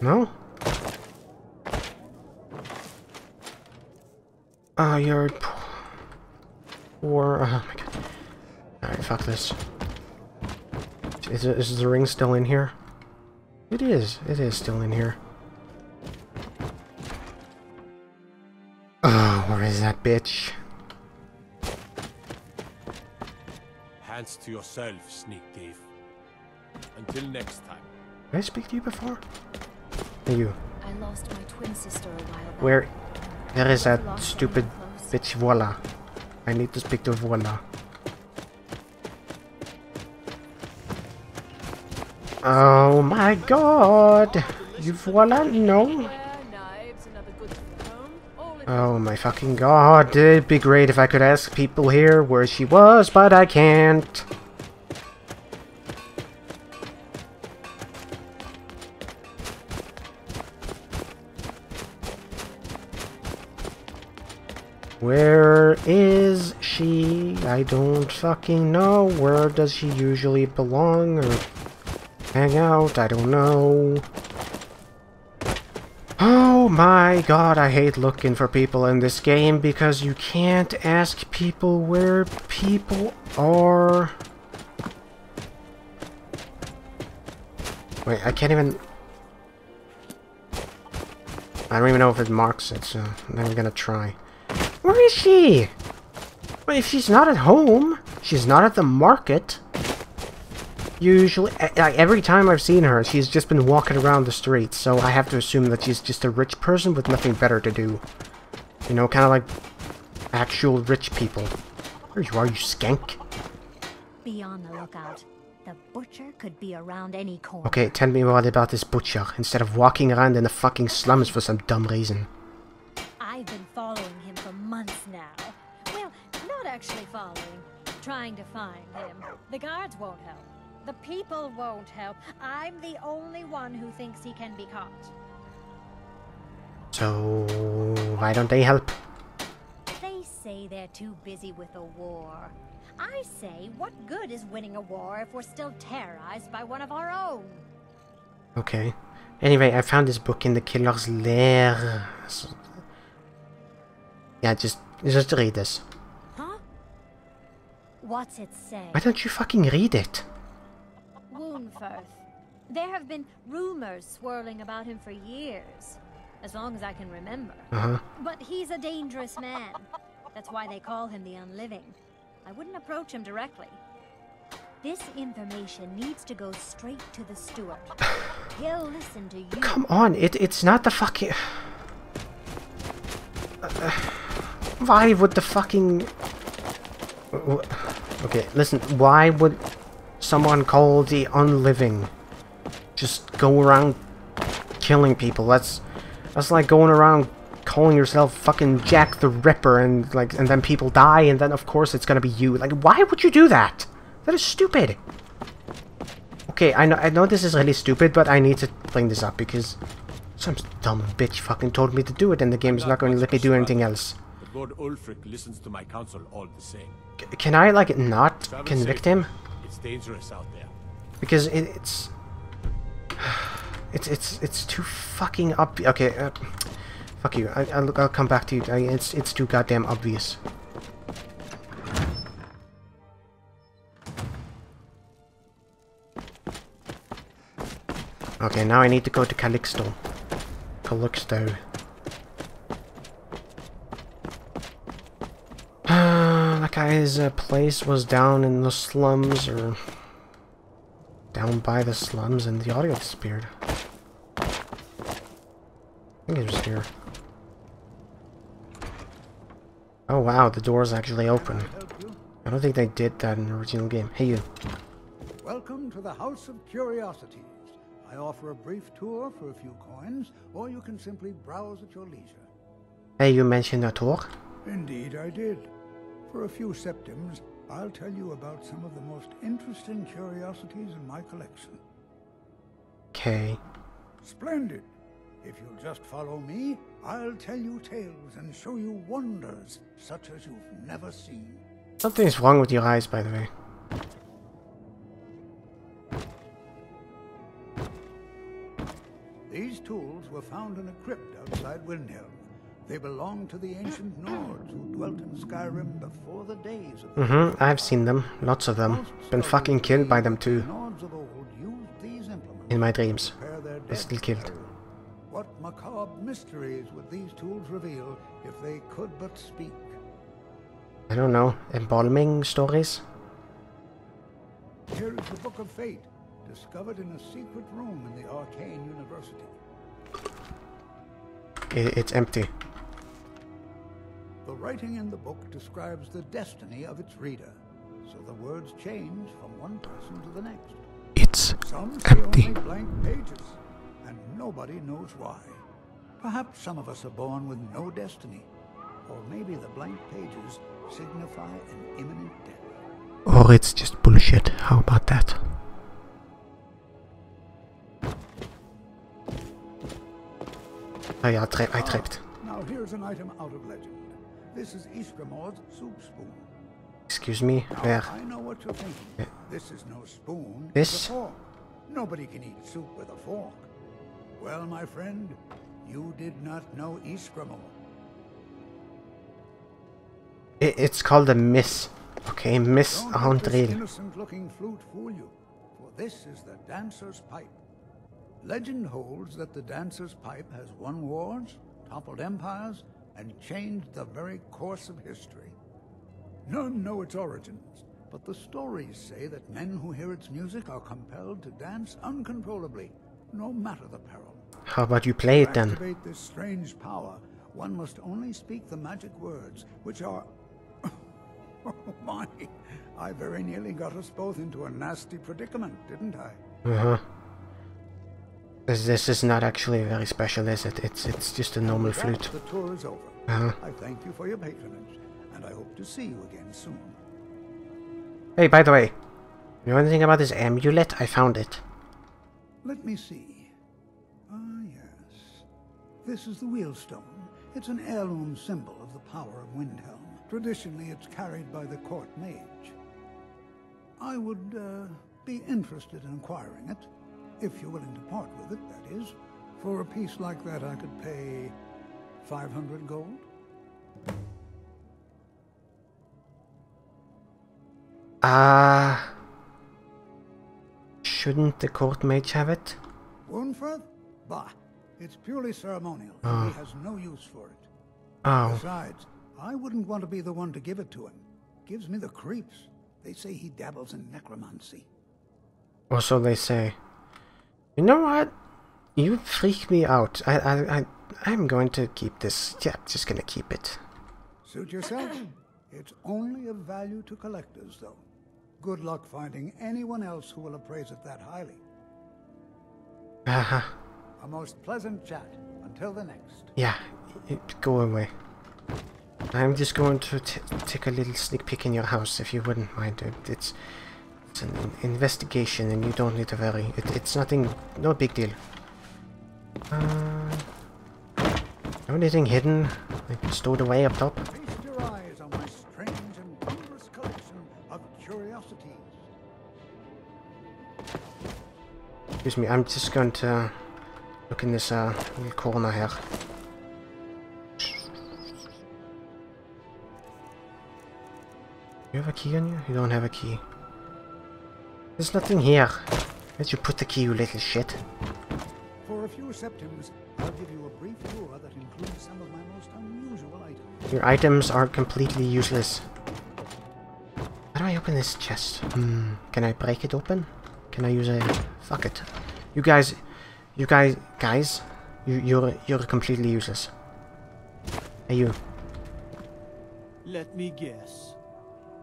No? Ah, you're poor. Oh my god. Alright, fuck this. Is, it, is the ring still in here? It is. It is still in here. Oh, where is that bitch? Hands to yourself, sneak thief. Until next time. Did I speak to you before? Hey, you. I lost my twin sister a while back. Where? There is that stupid bitch Voila. I need to speak to Voila. Oh my god! You Voila? No? Oh my fucking god, it'd be great if I could ask people here where she was, but I can't. I don't fucking know. Where does she usually belong or hang out? I don't know. Oh my god, I hate looking for people in this game because you can't ask people where people are. Wait, I can't even... I don't even know if it marks it, so I'm gonna try. Where is she? Well, if she's not at home, she's not at the market. Usually, eh, like every time I've seen her, she's just been walking around the streets, so I have to assume that she's just a rich person with nothing better to do. You know, kind of like actual rich people. There you are, you skank. Be on the lookout. The butcher could be around any corner. Okay, tell me what about this butcher, instead of walking around in the fucking slums for some dumb reason. I've been following him for months now. Actually following. Trying to find him. The guards won't help. The people won't help. I'm the only one who thinks he can be caught. So, why don't they help? They say they're too busy with a war. I say, what good is winning a war if we're still terrorized by one of our own? Okay. Anyway, I found this book in the killer's lair. So, yeah, just just read this. Huh? What's it say? Why don't you fucking read it? Wuunferth. There have been rumors swirling about him for years. As long as I can remember. Uh-huh. But he's a dangerous man. That's why they call him the Unliving. I wouldn't approach him directly. This information needs to go straight to the steward. He'll listen to you. Come on, it it's not the fucking... Uh, why would the fucking... Okay, listen, why would someone called the Unliving just go around killing people? That's that's like going around calling yourself fucking Jack the Ripper and like and then people die and then of course it's gonna be you. Like why would you do that? That is stupid. Okay, I know I know this is really stupid, but I need to bring this up because some dumb bitch fucking told me to do it and the game is not going to let me do anything else. But Lord Ulfric listens to my counsel all the same. C can I like not Travel convict him? It's dangerous out there. Because it, it's it's it's it's too fucking up. Okay, uh, fuck you. I, I'll I'll come back to you. I, it's it's too goddamn obvious. Okay, now I need to go to Calixto. Calixto. That guy's uh, place was down in the slums, or down by the slums, and the audio disappeared. I think it was here. Oh wow, the door's actually open. I don't think they did that in the original game. Hey you. Welcome to the House of Curiosities. I offer a brief tour for a few coins, or you can simply browse at your leisure. Hey, you mentioned a tour? Indeed, I did. For a few septims, I'll tell you about some of the most interesting curiosities in my collection. Okay. Splendid. If you'll just follow me, I'll tell you tales and show you wonders such as you've never seen. Something's wrong with your eyes, by the way. These tools were found in a crypt outside Windhelm. They belong to the ancient Nords who dwelt in Skyrim before the days of Mm-hmm, I've seen them. Lots of them. Been fucking killed by them too. Nords of old used these implements In my dreams. They're still killed. What macabre mysteries would these tools reveal if they could but speak? I don't know. Embalming stories? Here is the Book of Fate, discovered in a secret room in the Arcane University. It's empty. The writing in the book describes the destiny of its reader, so the words change from one person to the next. It's Some empty. only blank pages, and nobody knows why. Perhaps some of us are born with no destiny, or maybe the blank pages signify an imminent death. Or it's just bullshit. How about that? Ah, oh ja, tri I ah, tripped. Now here's an item out of legend. This is Ysgramor's soup spoon. Excuse me, where? I know what you're thinking. This is no spoon. This? Nobody can eat soup with a fork. Well, my friend, you did not know Ishgramor. I it's called a miss. Okay, Miss Don't let this Andril. innocent-looking flute fool you, for this is the dancer's pipe. Legend holds that the dancer's pipe has won wars, toppled empires, and changed the very course of history. None know its origins, but the stories say that men who hear its music are compelled to dance uncontrollably, no matter the peril. How about you play it then? To activate this strange power, one must only speak the magic words, which are... oh my! I very nearly got us both into a nasty predicament, didn't I? Uh-huh. This, this is not actually very special, is it? It's it's just a normal flute. The tour is over. Uh-huh. I thank you for your patronage, and I hope to see you again soon. Hey, by the way, you know anything about this amulet? I found it. Let me see. Ah, yes. This is the wheelstone. It's an heirloom symbol of the power of Windhelm. Traditionally, it's carried by the court mage. I would uh, be interested in acquiring it, if you're willing to part with it, that is. For a piece like that, I could pay 500 gold. Ah. shouldn't the court mage have it? Wuunferth? Bah, it's purely ceremonial. Oh. He has no use for it. Oh. Besides, I wouldn't want to be the one to give it to him. Gives me the creeps. They say he dabbles in necromancy. Or so they say. You know what? You freak me out. I, I, I, I'm going to keep this. Yeah, just gonna keep it. Suit yourself. it's only of value to collectors, though. Good luck finding anyone else who will appraise it that highly. Uh-huh. A most pleasant chat. Until the next. Yeah, y- go away. I'm just going to t take a little sneak peek in your house, if you wouldn't mind. It- It's, it's an investigation, and you don't need to worry. It, it's nothing, no big deal. Uh, anything hidden, like stowed away up top? Feast your eyes on my strange and wondrous collection of curiosities. Excuse me, I'm just going to look in this uh, little corner here. You have a key on you? You don't have a key. There's nothing here. Where'd you put the key, you little shit? For a few septims, I'll give you a brief tour that includes some of my most unusual items. Your items are completely useless. How do I open this chest? Hmm, can I break it open? Can I use a... Fuck it. You guys... You guys... Guys? You, you're, you're completely useless. Hey, you. Let me guess.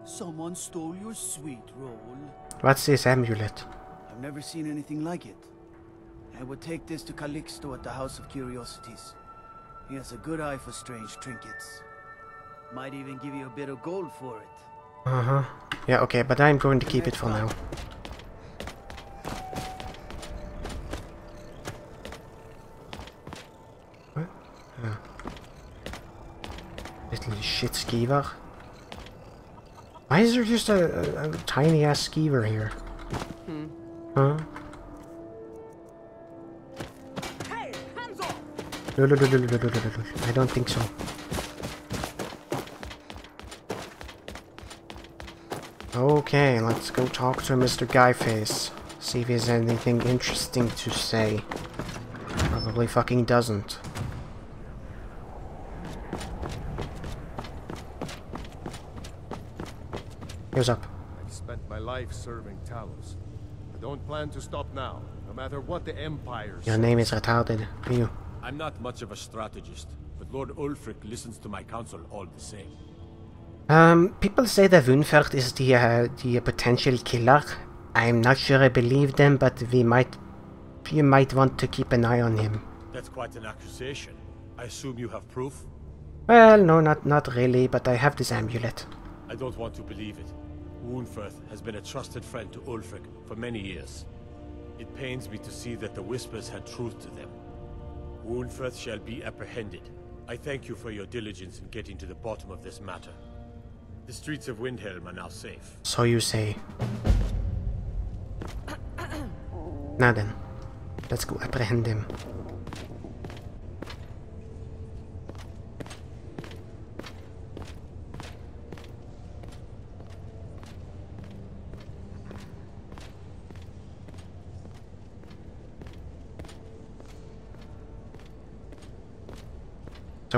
Someone stole your sweet roll. What's this amulet? I've never seen anything like it. I would take this to Calixto at the House of Curiosities. He has a good eye for strange trinkets. Might even give you a bit of gold for it. Uh-huh. Yeah, okay, but I'm going to keep it for now. What? Uh, little shit skeever. Why is there just a, a, a tiny ass skeever here? Hmm. Huh? No, no, no, no, no, no, no, no, I don't think so. Okay, let's go talk to Mr. Guyface. See if he has anything interesting to say. Probably fucking doesn't. Here's up. I've spent my life serving Talos. I don't plan to stop now, no matter what the Empire Your name is retarded. You. I'm not much of a strategist, but Lord Ulfric listens to my counsel all the same. Um, people say that Wuunferth is the, uh, the potential killer. I'm not sure I believe them, but we might... You might want to keep an eye on him. That's quite an accusation. I assume you have proof? Well, no, not, not really, but I have this amulet. I don't want to believe it. Wuunferth has been a trusted friend to Ulfric for many years. It pains me to see that the Whispers had truth to them. Wuunferth shall be apprehended. I thank you for your diligence in getting to the bottom of this matter. The streets of Windhelm are now safe. So you say. now then, let's go apprehend him.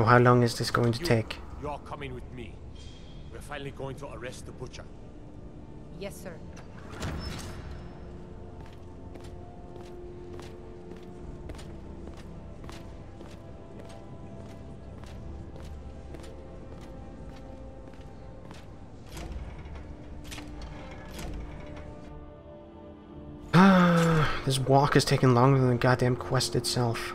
So how long is this going to You- take? You're coming with me. We're finally going to arrest the butcher. Yes, sir. this walk is taking longer than the goddamn quest itself.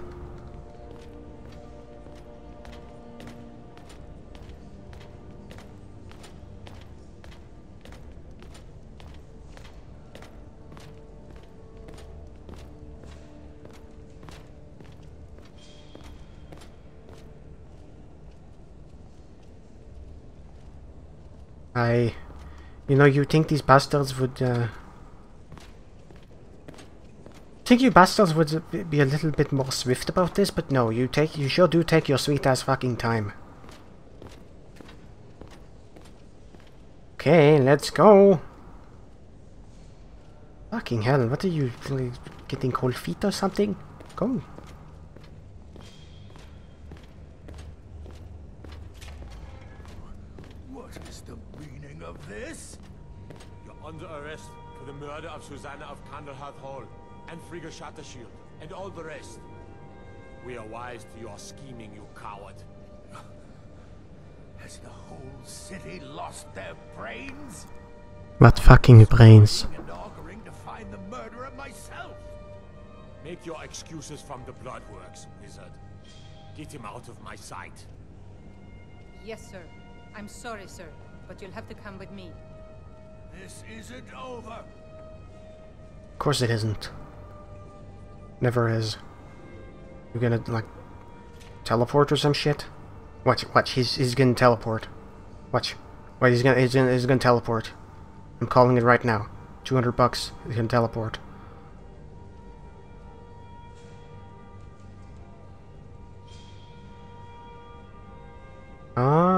You know, you think these bastards would, uh... Think you bastards would be a little bit more swift about this, but no, you take, you sure do take your sweet ass fucking time. Okay, let's go. Fucking hell, what are you, getting cold feet or something? Go. Friga Shatter-Shield, and all the rest. We are wise to your scheming, you coward. Has the whole city lost their brains? What fucking brains? To find the murderer myself. Make your excuses from the Bloodworks, wizard. Get him out of my sight. Yes, sir. I'm sorry, sir, but you'll have to come with me. This isn't over. Of course it isn't. Never is. You're gonna, like, teleport or some shit? Watch, watch, he's, he's gonna teleport. Watch. Wait, he's gonna, he's gonna, he's gonna teleport. I'm calling it right now. 200 bucks, he's gonna teleport.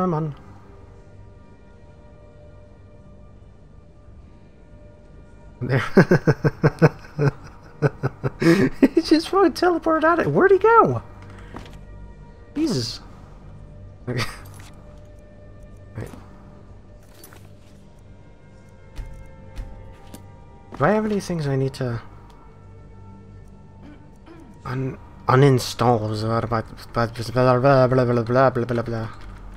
Come on. There. just fucking teleported out of it. Where'd he go? Jesus. Okay. Right. Do I have any things I need to un uninstall? Was about about blah blah blah blah blah blah blah blah blah.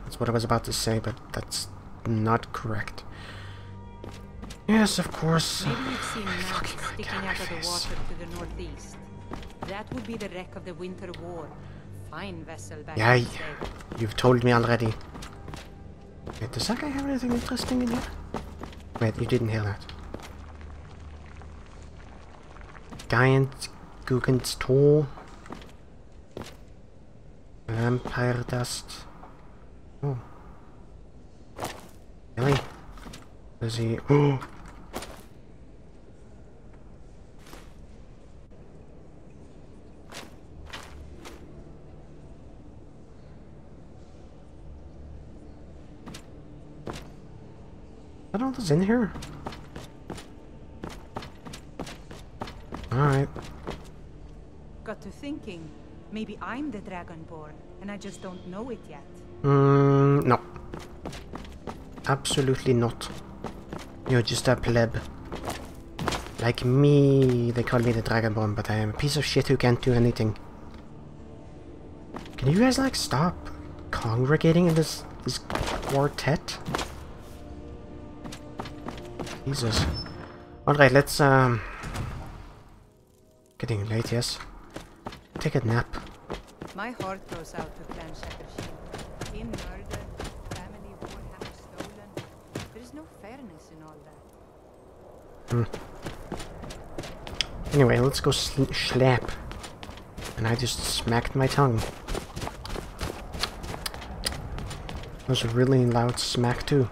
That's what I was about to say, but that's not correct. Yes, of course. Maybe you've seen masts sticking out of the water to the northeast. That would be the wreck of the Winter War. Fine vessel back Yeah, in y- the day. you've told me already. Wait, does that guy have anything interesting in here? Wait, you didn't hear that. Giant Guggen's Tor. Vampire dust. Oh. Really? Does he? Oh! Is in here? Alright. Got to thinking. Maybe I'm the Dragonborn, and I just don't know it yet. Mm, no. Absolutely not. You're just a pleb. Like me, they call me the Dragonborn, but I am a piece of shit who can't do anything. Can you guys like stop congregating in this this quartet? Jesus. Alright, let's um getting late, yes. Take a nap. My heart goes out to Clan Shatter-Shield. In murder, family warhammer stolen. There is no fairness in all that. Hmm. Anyway, let's go sl slap. And I just smacked my tongue. That was a really loud smack too.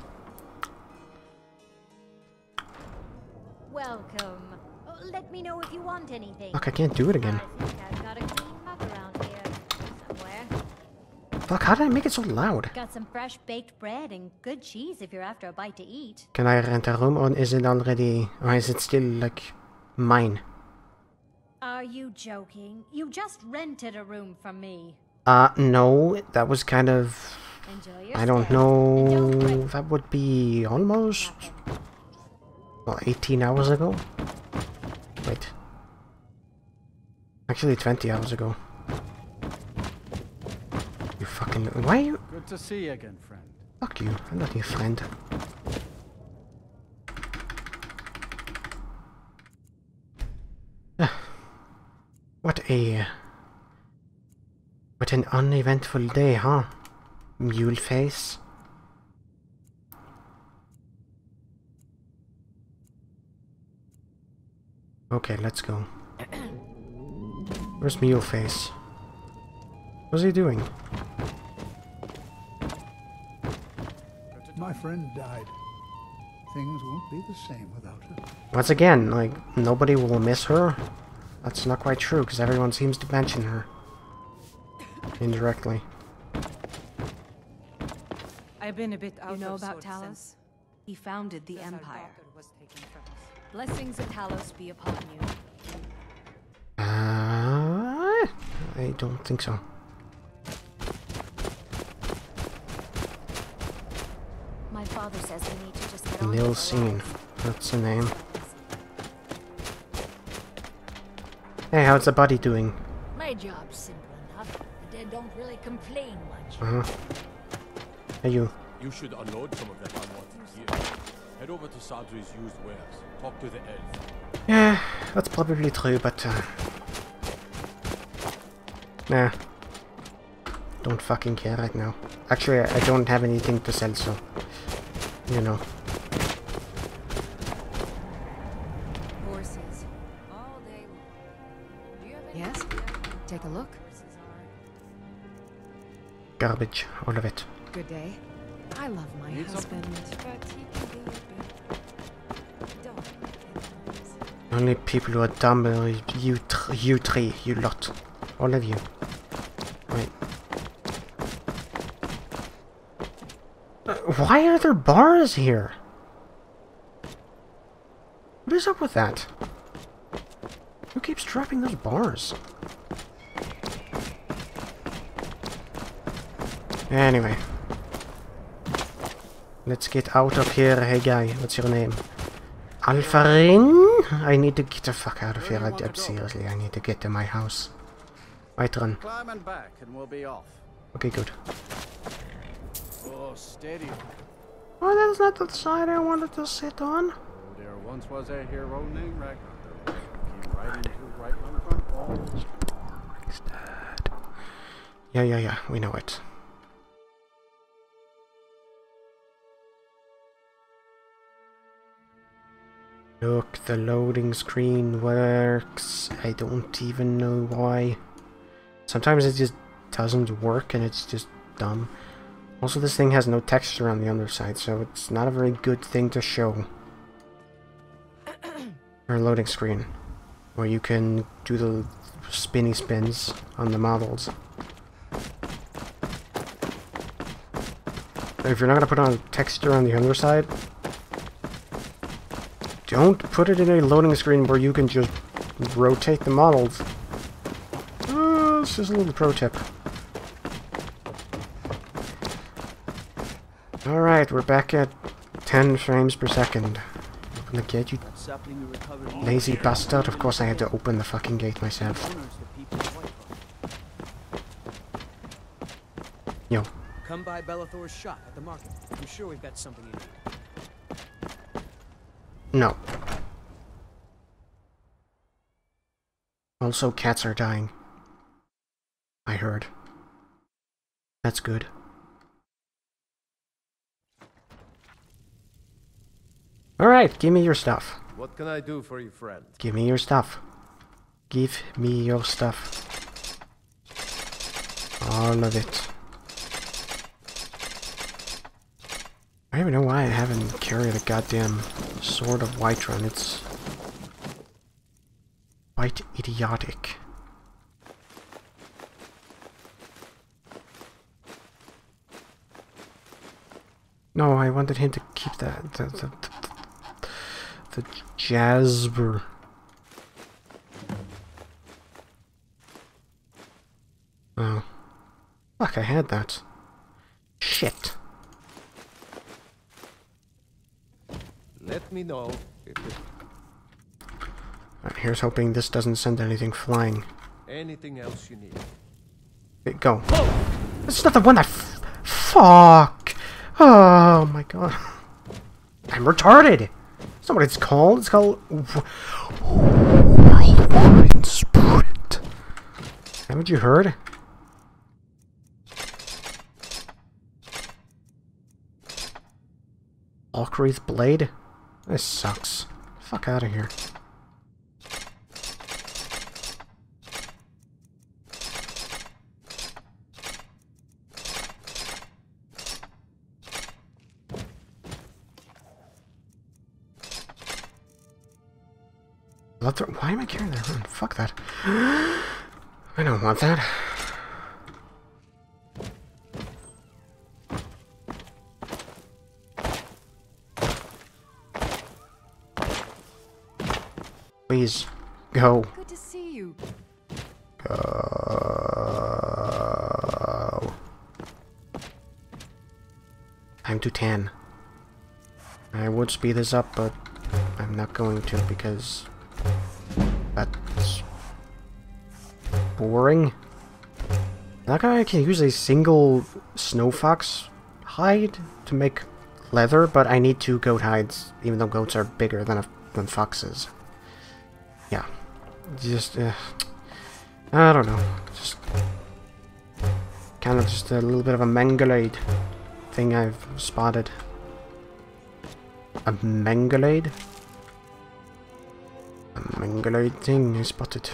Can't do it again. I think I've got a clean mug around here somewhere. Fuck, how did I make it so loud? Got some fresh baked bread and good cheese if you're after a bite to eat. Can I rent a room or is it already... or is it still, like, mine? Are you joking? You just rented a room from me. Uh, no, that was kind of... I don't stay. know... That would be almost... Well, 18 hours ago? Wait. Actually, 20 hours ago. You fucking... Why you... Good to see you again, friend. Fuck you. I'm not your friend. Ah. What a... What an uneventful day, huh? Mule face. Okay, let's go. Where's Mule face? What's he doing? My friend died. Things won't be the same without her. Once again, like, nobody will miss her. That's not quite true, because everyone seems to mention her. Indirectly. I've been a bit out You know of about Talos? since- He founded the since Empire. was taken from us. Blessings of Talos be upon you. Uh, I don't think so. My father says we need to just get on Lil Scene. That's the name. Hey, how's the body doing? My job's simple enough. The dead don't really complain much. Uh huh. Hey, you. You should unload some of that unwanted gear. Head over to Sadri's used wares. Talk to the elf. Yeah, that's probably true, but uh, nah, don't fucking care right now. Actually, I I don't have anything to sell, so you know. Horses. All day Yes? Take a look. Garbage, all of it. Good day. I love my Need husband, but he can be a bit dull at times. Only people who are dumb are you, tr you three, you lot, all of you. Wait. Uh, why are there bars here? What is up with that? Who keeps dropping those bars? Anyway. Let's get out of here. Hey guy, what's your name? Alfarin? I need to get the fuck out of here. I, I- seriously, I need to get to my house. Right, run. Climb and back, and we'll be off. Okay, good. Oh, steady. Oh, that's not the side I wanted to sit on. Oh, there once was a hero named Ragnar. Came right into right on front wall. Yeah, yeah, yeah, we know it. Look, the loading screen works. I don't even know why. Sometimes it just doesn't work and it's just dumb. Also, this thing has no texture on the underside, so it's not a very good thing to show. or loading screen, where you can do the spinny spins on the models. If you're not gonna put on texture on the underside, don't put it in a loading screen where you can just rotate the models. Uh, is a little pro tip. Alright, we're back at 10 frames per second. Open the gate, you lazy bastard. Of course I had to open the fucking gate myself. Yo. Come by Belethor's shop at the market. I'm sure we've got something you need. No. Also, cats are dying. I heard. That's good. Alright, give me your stuff. What can I do for you, friend? Give me your stuff. Give me your stuff. All of it. I don't even know why I haven't carried a goddamn sword of Whiterun. It's quite idiotic. No, I wanted him to keep that the the, the, Jasper. Oh. Fuck, I had that. Shit. Let me know if it... Right, here's hoping this doesn't send anything flying. anything else you need. Go. This is not the one that f Fuck! Oh my god. I'm retarded! That's not what it's called. It's called... Whirlwind Sprint. Haven't you heard? Alkreath Blade? This sucks. Fuck out of here. Why am I carrying that around? Fuck that. I don't want that. Please, go. Good to see you. Go. Time to 10. I would speed this up, but I'm not going to because boring. That guy can use a single snow fox hide to make leather, but I need two goat hides, even though goats are bigger than, a, than foxes. Yeah. Just, uh, I don't know. Just kind of just a little bit of a mangolade thing I've spotted. A mangolade? A mangolade thing I spotted.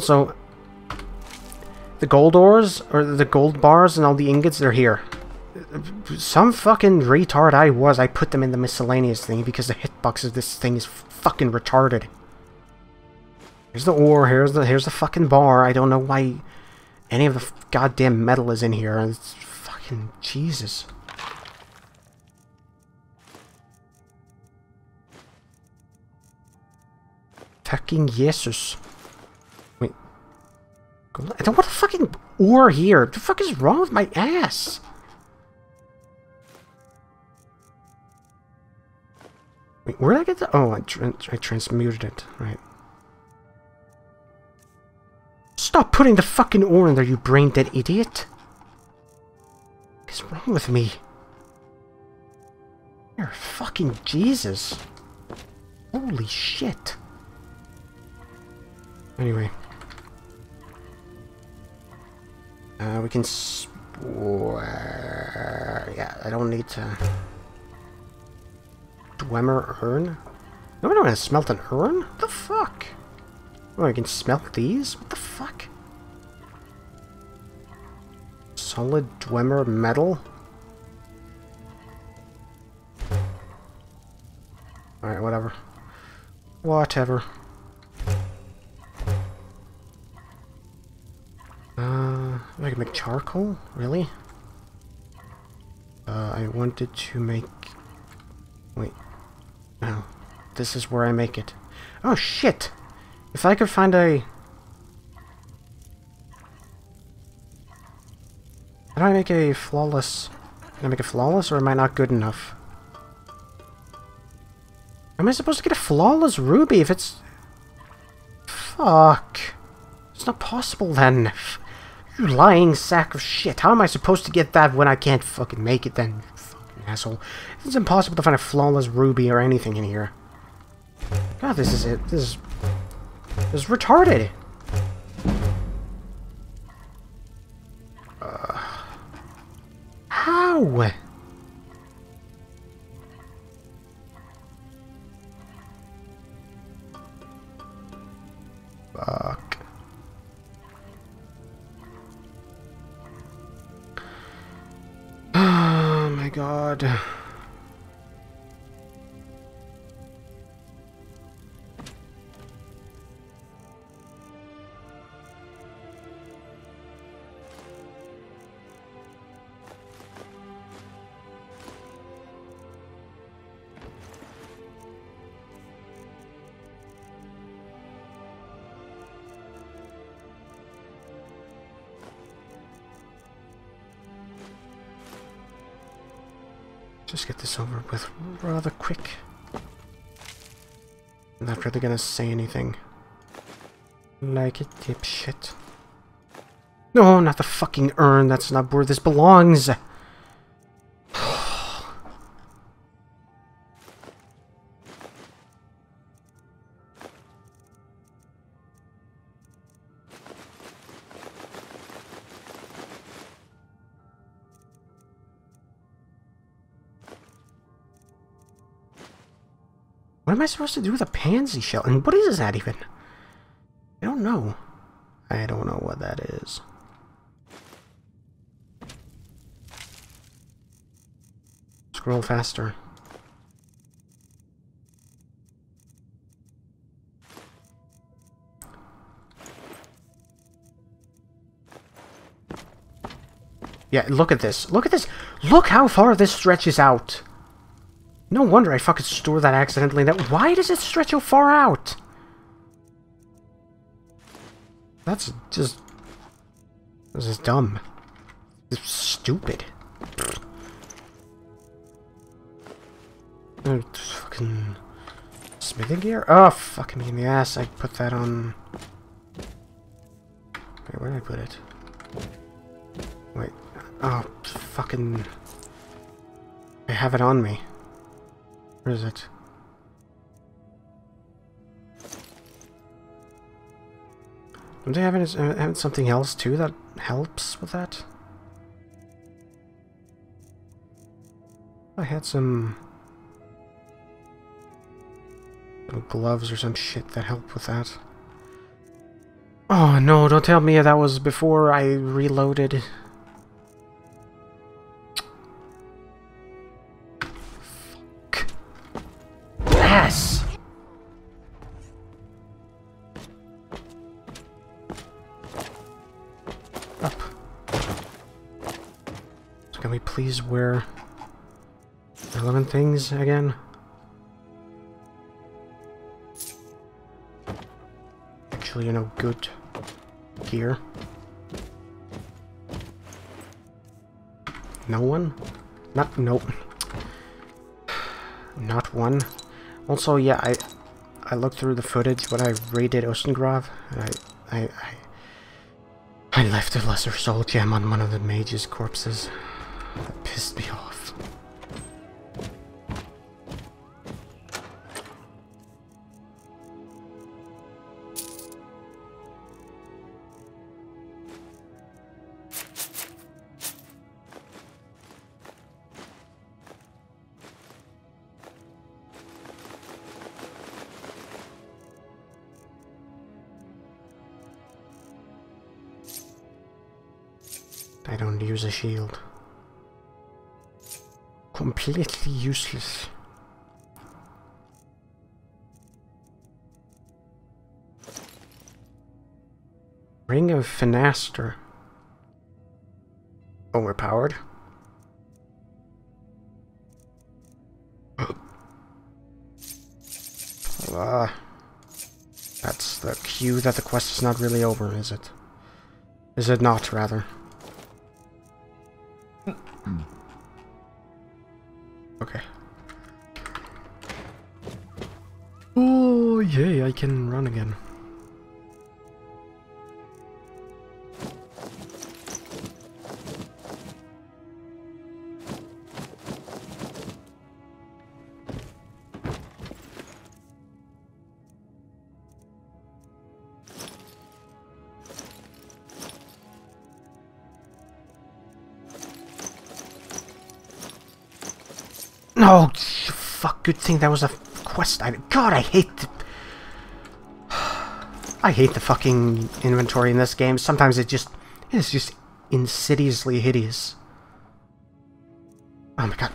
Also, the gold ores, or the gold bars and all the ingots, they're here. Some fucking retard I was, I put them in the miscellaneous thing because the hitbox of this thing is fucking retarded. Here's the ore, here's the here's the fucking bar. I don't know why any of the goddamn metal is in here. It's fucking Jesus. Fucking Jesus. I don't want a fucking ore here. What the fuck is wrong with my ass? Wait, where did I get the... Oh, I, tra I transmuted it. Right. Stop putting the fucking ore in there, you brain-dead idiot! What's wrong with me? You're fucking Jesus. Holy shit. Anyway. Uh, we can... yeah, I don't need to... Dwemer urn? No, I don't want to smelt an urn? What the fuck? Oh, I can smelt these? What the fuck? Solid Dwemer metal? Alright, whatever. Whatever. make charcoal? Really? Uh, I wanted to make... Wait. No. Oh, this is where I make it. Oh, shit! If I could find a... How do I make a flawless... Can I make a flawless, or am I not good enough? Am I supposed to get a flawless ruby if it's... Fuck. It's not possible, then. You lying sack of shit. How am I supposed to get that when I can't fucking make it then? Fucking asshole. It's impossible to find a flawless ruby or anything in here. God, this is it. This is... This is retarded. This over with rather quick. Not really gonna say anything. Like it, dipshit. No, not the fucking urn. That's not where this belongs. Supposed to do with a pansy shell? And what is that even? I don't know. I don't know what that is. Scroll faster. Yeah, look at this. Look at this. Look how far this stretches out. No wonder I fucking store that accidentally. That Why does it stretch so far out? That's just... This is dumb. It's stupid. Oh, fucking... Smithing gear? Oh, fucking me in the ass. I put that on... Wait, where did I put it? Wait. Oh, fucking... I have it on me. Where is it? Don't they have, any, uh, have something else too that helps with that? I had some, some gloves or some shit that help with that. Oh no, don't tell me that was before I reloaded. Wear relevant things again? Actually, you know, good gear. No one? Not, nope. Not one. Also, yeah, I I looked through the footage when I raided Ustengrav, I, I, I, I left a Lesser Soul Gem on one of the mage's corpses. That pissed me off. I don't use a shield. Completely useless. Ring of Finaster. Overpowered. Ah. that's the cue that the quest is not really over, is it? Is it not, rather? Okay. Oh, yay, I can run again. Oh, no, fuck, good thing that was a quest item. God, I hate the... I hate the fucking inventory in this game. Sometimes it just... It's just insidiously hideous. Oh my god.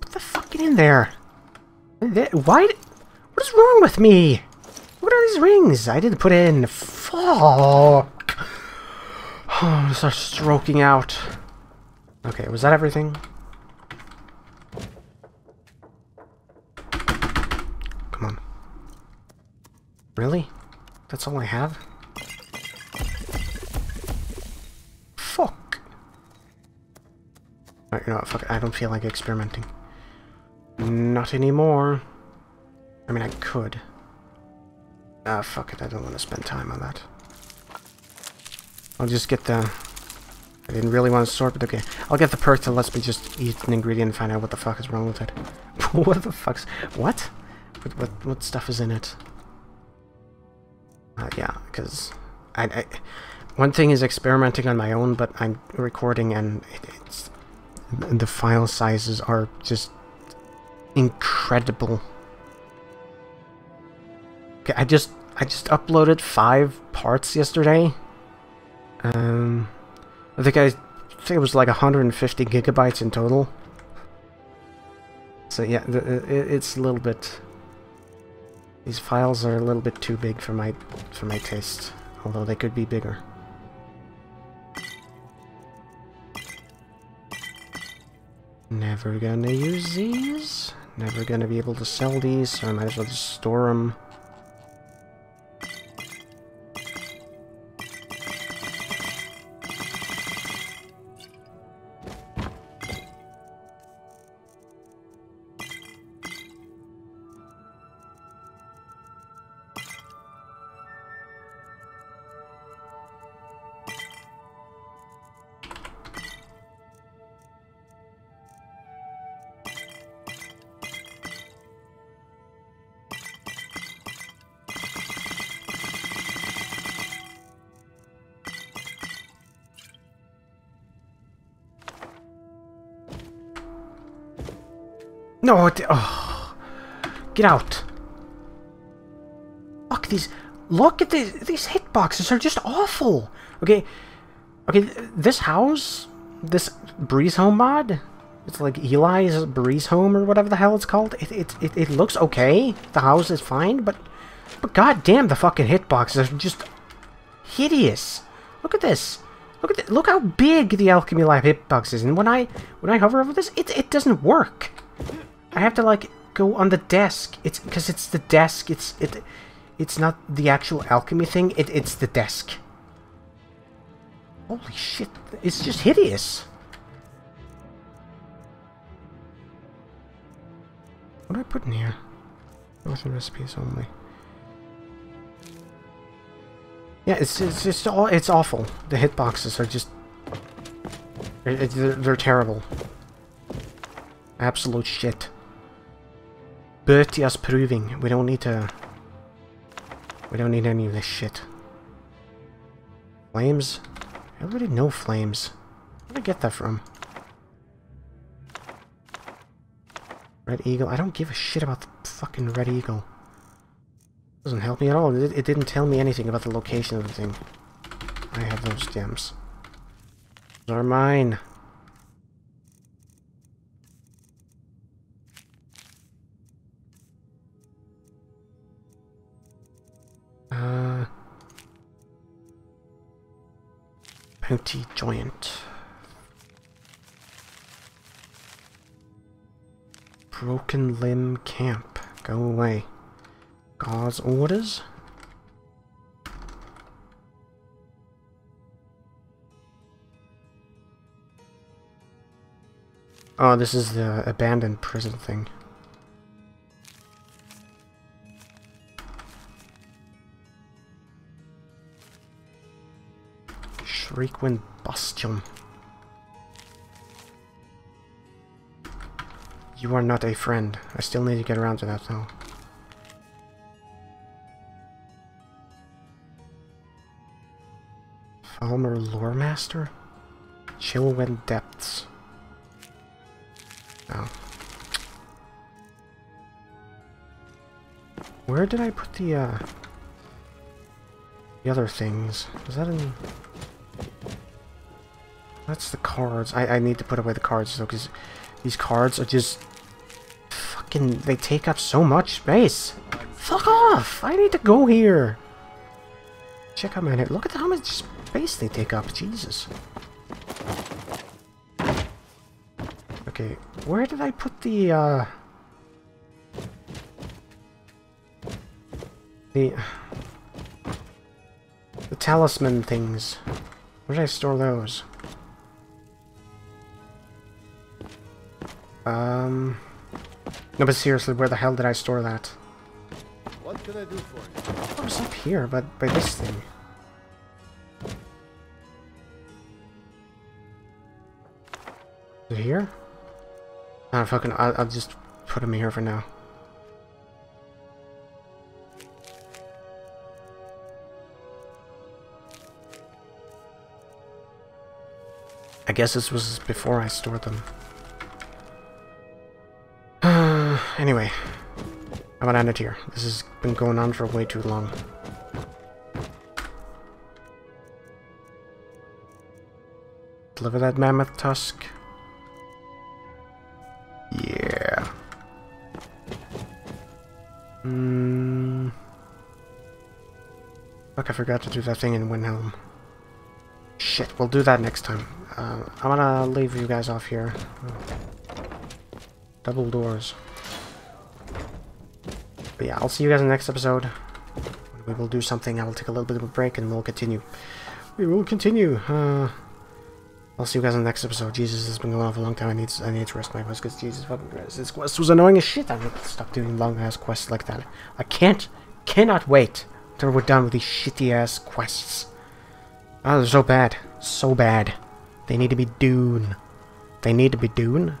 Put the fuck in there. Why... What is wrong with me? What are these rings? I didn't put in. Fuck. Oh, start stroking out. Okay, was that everything? Come on. Really? That's all I have? Fuck! Alright, you know what, fuck it. I don't feel like experimenting. Not anymore. I mean, I could. Ah, fuck it. I don't want to spend time on that. I'll just get the I didn't really want to sort, but okay. I'll get the perk that lets me just eat an ingredient and find out what the fuck is wrong with it. what the fuck's... What? What, what, what stuff is in it? Uh, yeah, because... I, I, one thing is experimenting on my own, but I'm recording and it, it's... The file sizes are just... incredible. Okay, I just... I just uploaded five parts yesterday. Um... I think I think it was like 150 gigabytes in total. So yeah, it's a little bit. These files are a little bit too big for my for my taste, although they could be bigger. Never gonna use these. Never gonna be able to sell these, so I might as well just store them. No, oh. Get out. Fuck these. Look at these. These hitboxes are just awful. Okay. Okay, this house, this Breeze Home mod, it's like Eli's Breeze Home or whatever the hell it's called. It, it, it, it looks okay. The house is fine, but, but goddamn, the fucking hitboxes are just hideous. Look at this. Look at the, look how big the Alchemy Lab hitbox is, and when I when I hover over this, it it doesn't work. I have to like go on the desk. It's because it's the desk. It's it. It's not the actual alchemy thing. It it's the desk. Holy shit! It's just hideous. What do I put in here? The recipes only. Yeah, it's it's just all it's awful. The hitboxes are just they're, they're terrible. Absolute shit. Bertia's proving. We don't need to... We don't need any of this shit. Flames? I already know flames. Where did I get that from? Red Eagle? I don't give a shit about the fucking Red Eagle. Doesn't help me at all. It, it didn't tell me anything about the location of the thing. I have those gems. Those are mine. Uh, bounty giant. Broken Limb Camp. Go away. Gauze orders? Oh, this is the abandoned prison thing. Shriekwind Bastion. You are not a friend. I still need to get around to that though. Falmer lore Loremaster? Chillwind Depths. Oh. Where did I put the, uh... The other things? Was that in... That's the cards. I, I need to put away the cards though, because these cards are just... Fucking... They take up so much space! Fuck off! I need to go here! Check out my net. Look at how much space they take up. Jesus. Okay, where did I put the, uh... The... The talisman things. Where did I store those? Um... No, but seriously, where the hell did I store that? What can I do for you? It was up here, but by this thing. Is it here? Ah, fucking, I'll, I'll just put him here for now. I guess this was before I stored them. Anyway, I'm gonna end it here. This has been going on for way too long. Deliver that mammoth tusk. Yeah. Hmm. Fuck, I forgot to do that thing in Windhelm. Shit, we'll do that next time. Uh, I'm gonna leave you guys off here. Double doors. Yeah, I'll see you guys in the next episode. We will do something. I will take a little bit of a break and we'll continue. We will continue. Uh, I'll see you guys in the next episode. Jesus, has been going on for a long time. I need I need to rest my voice because Jesus fucking Christ. This quest was annoying as shit. I'm gonna stop doing long ass quests like that. I can't, cannot wait until we're done with these shitty ass quests. Oh, they're so bad. So bad. They need to be Dune. They need to be Dune.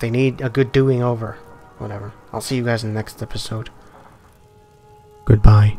They need a good doing over. Whatever. I'll see you guys in the next episode. Goodbye.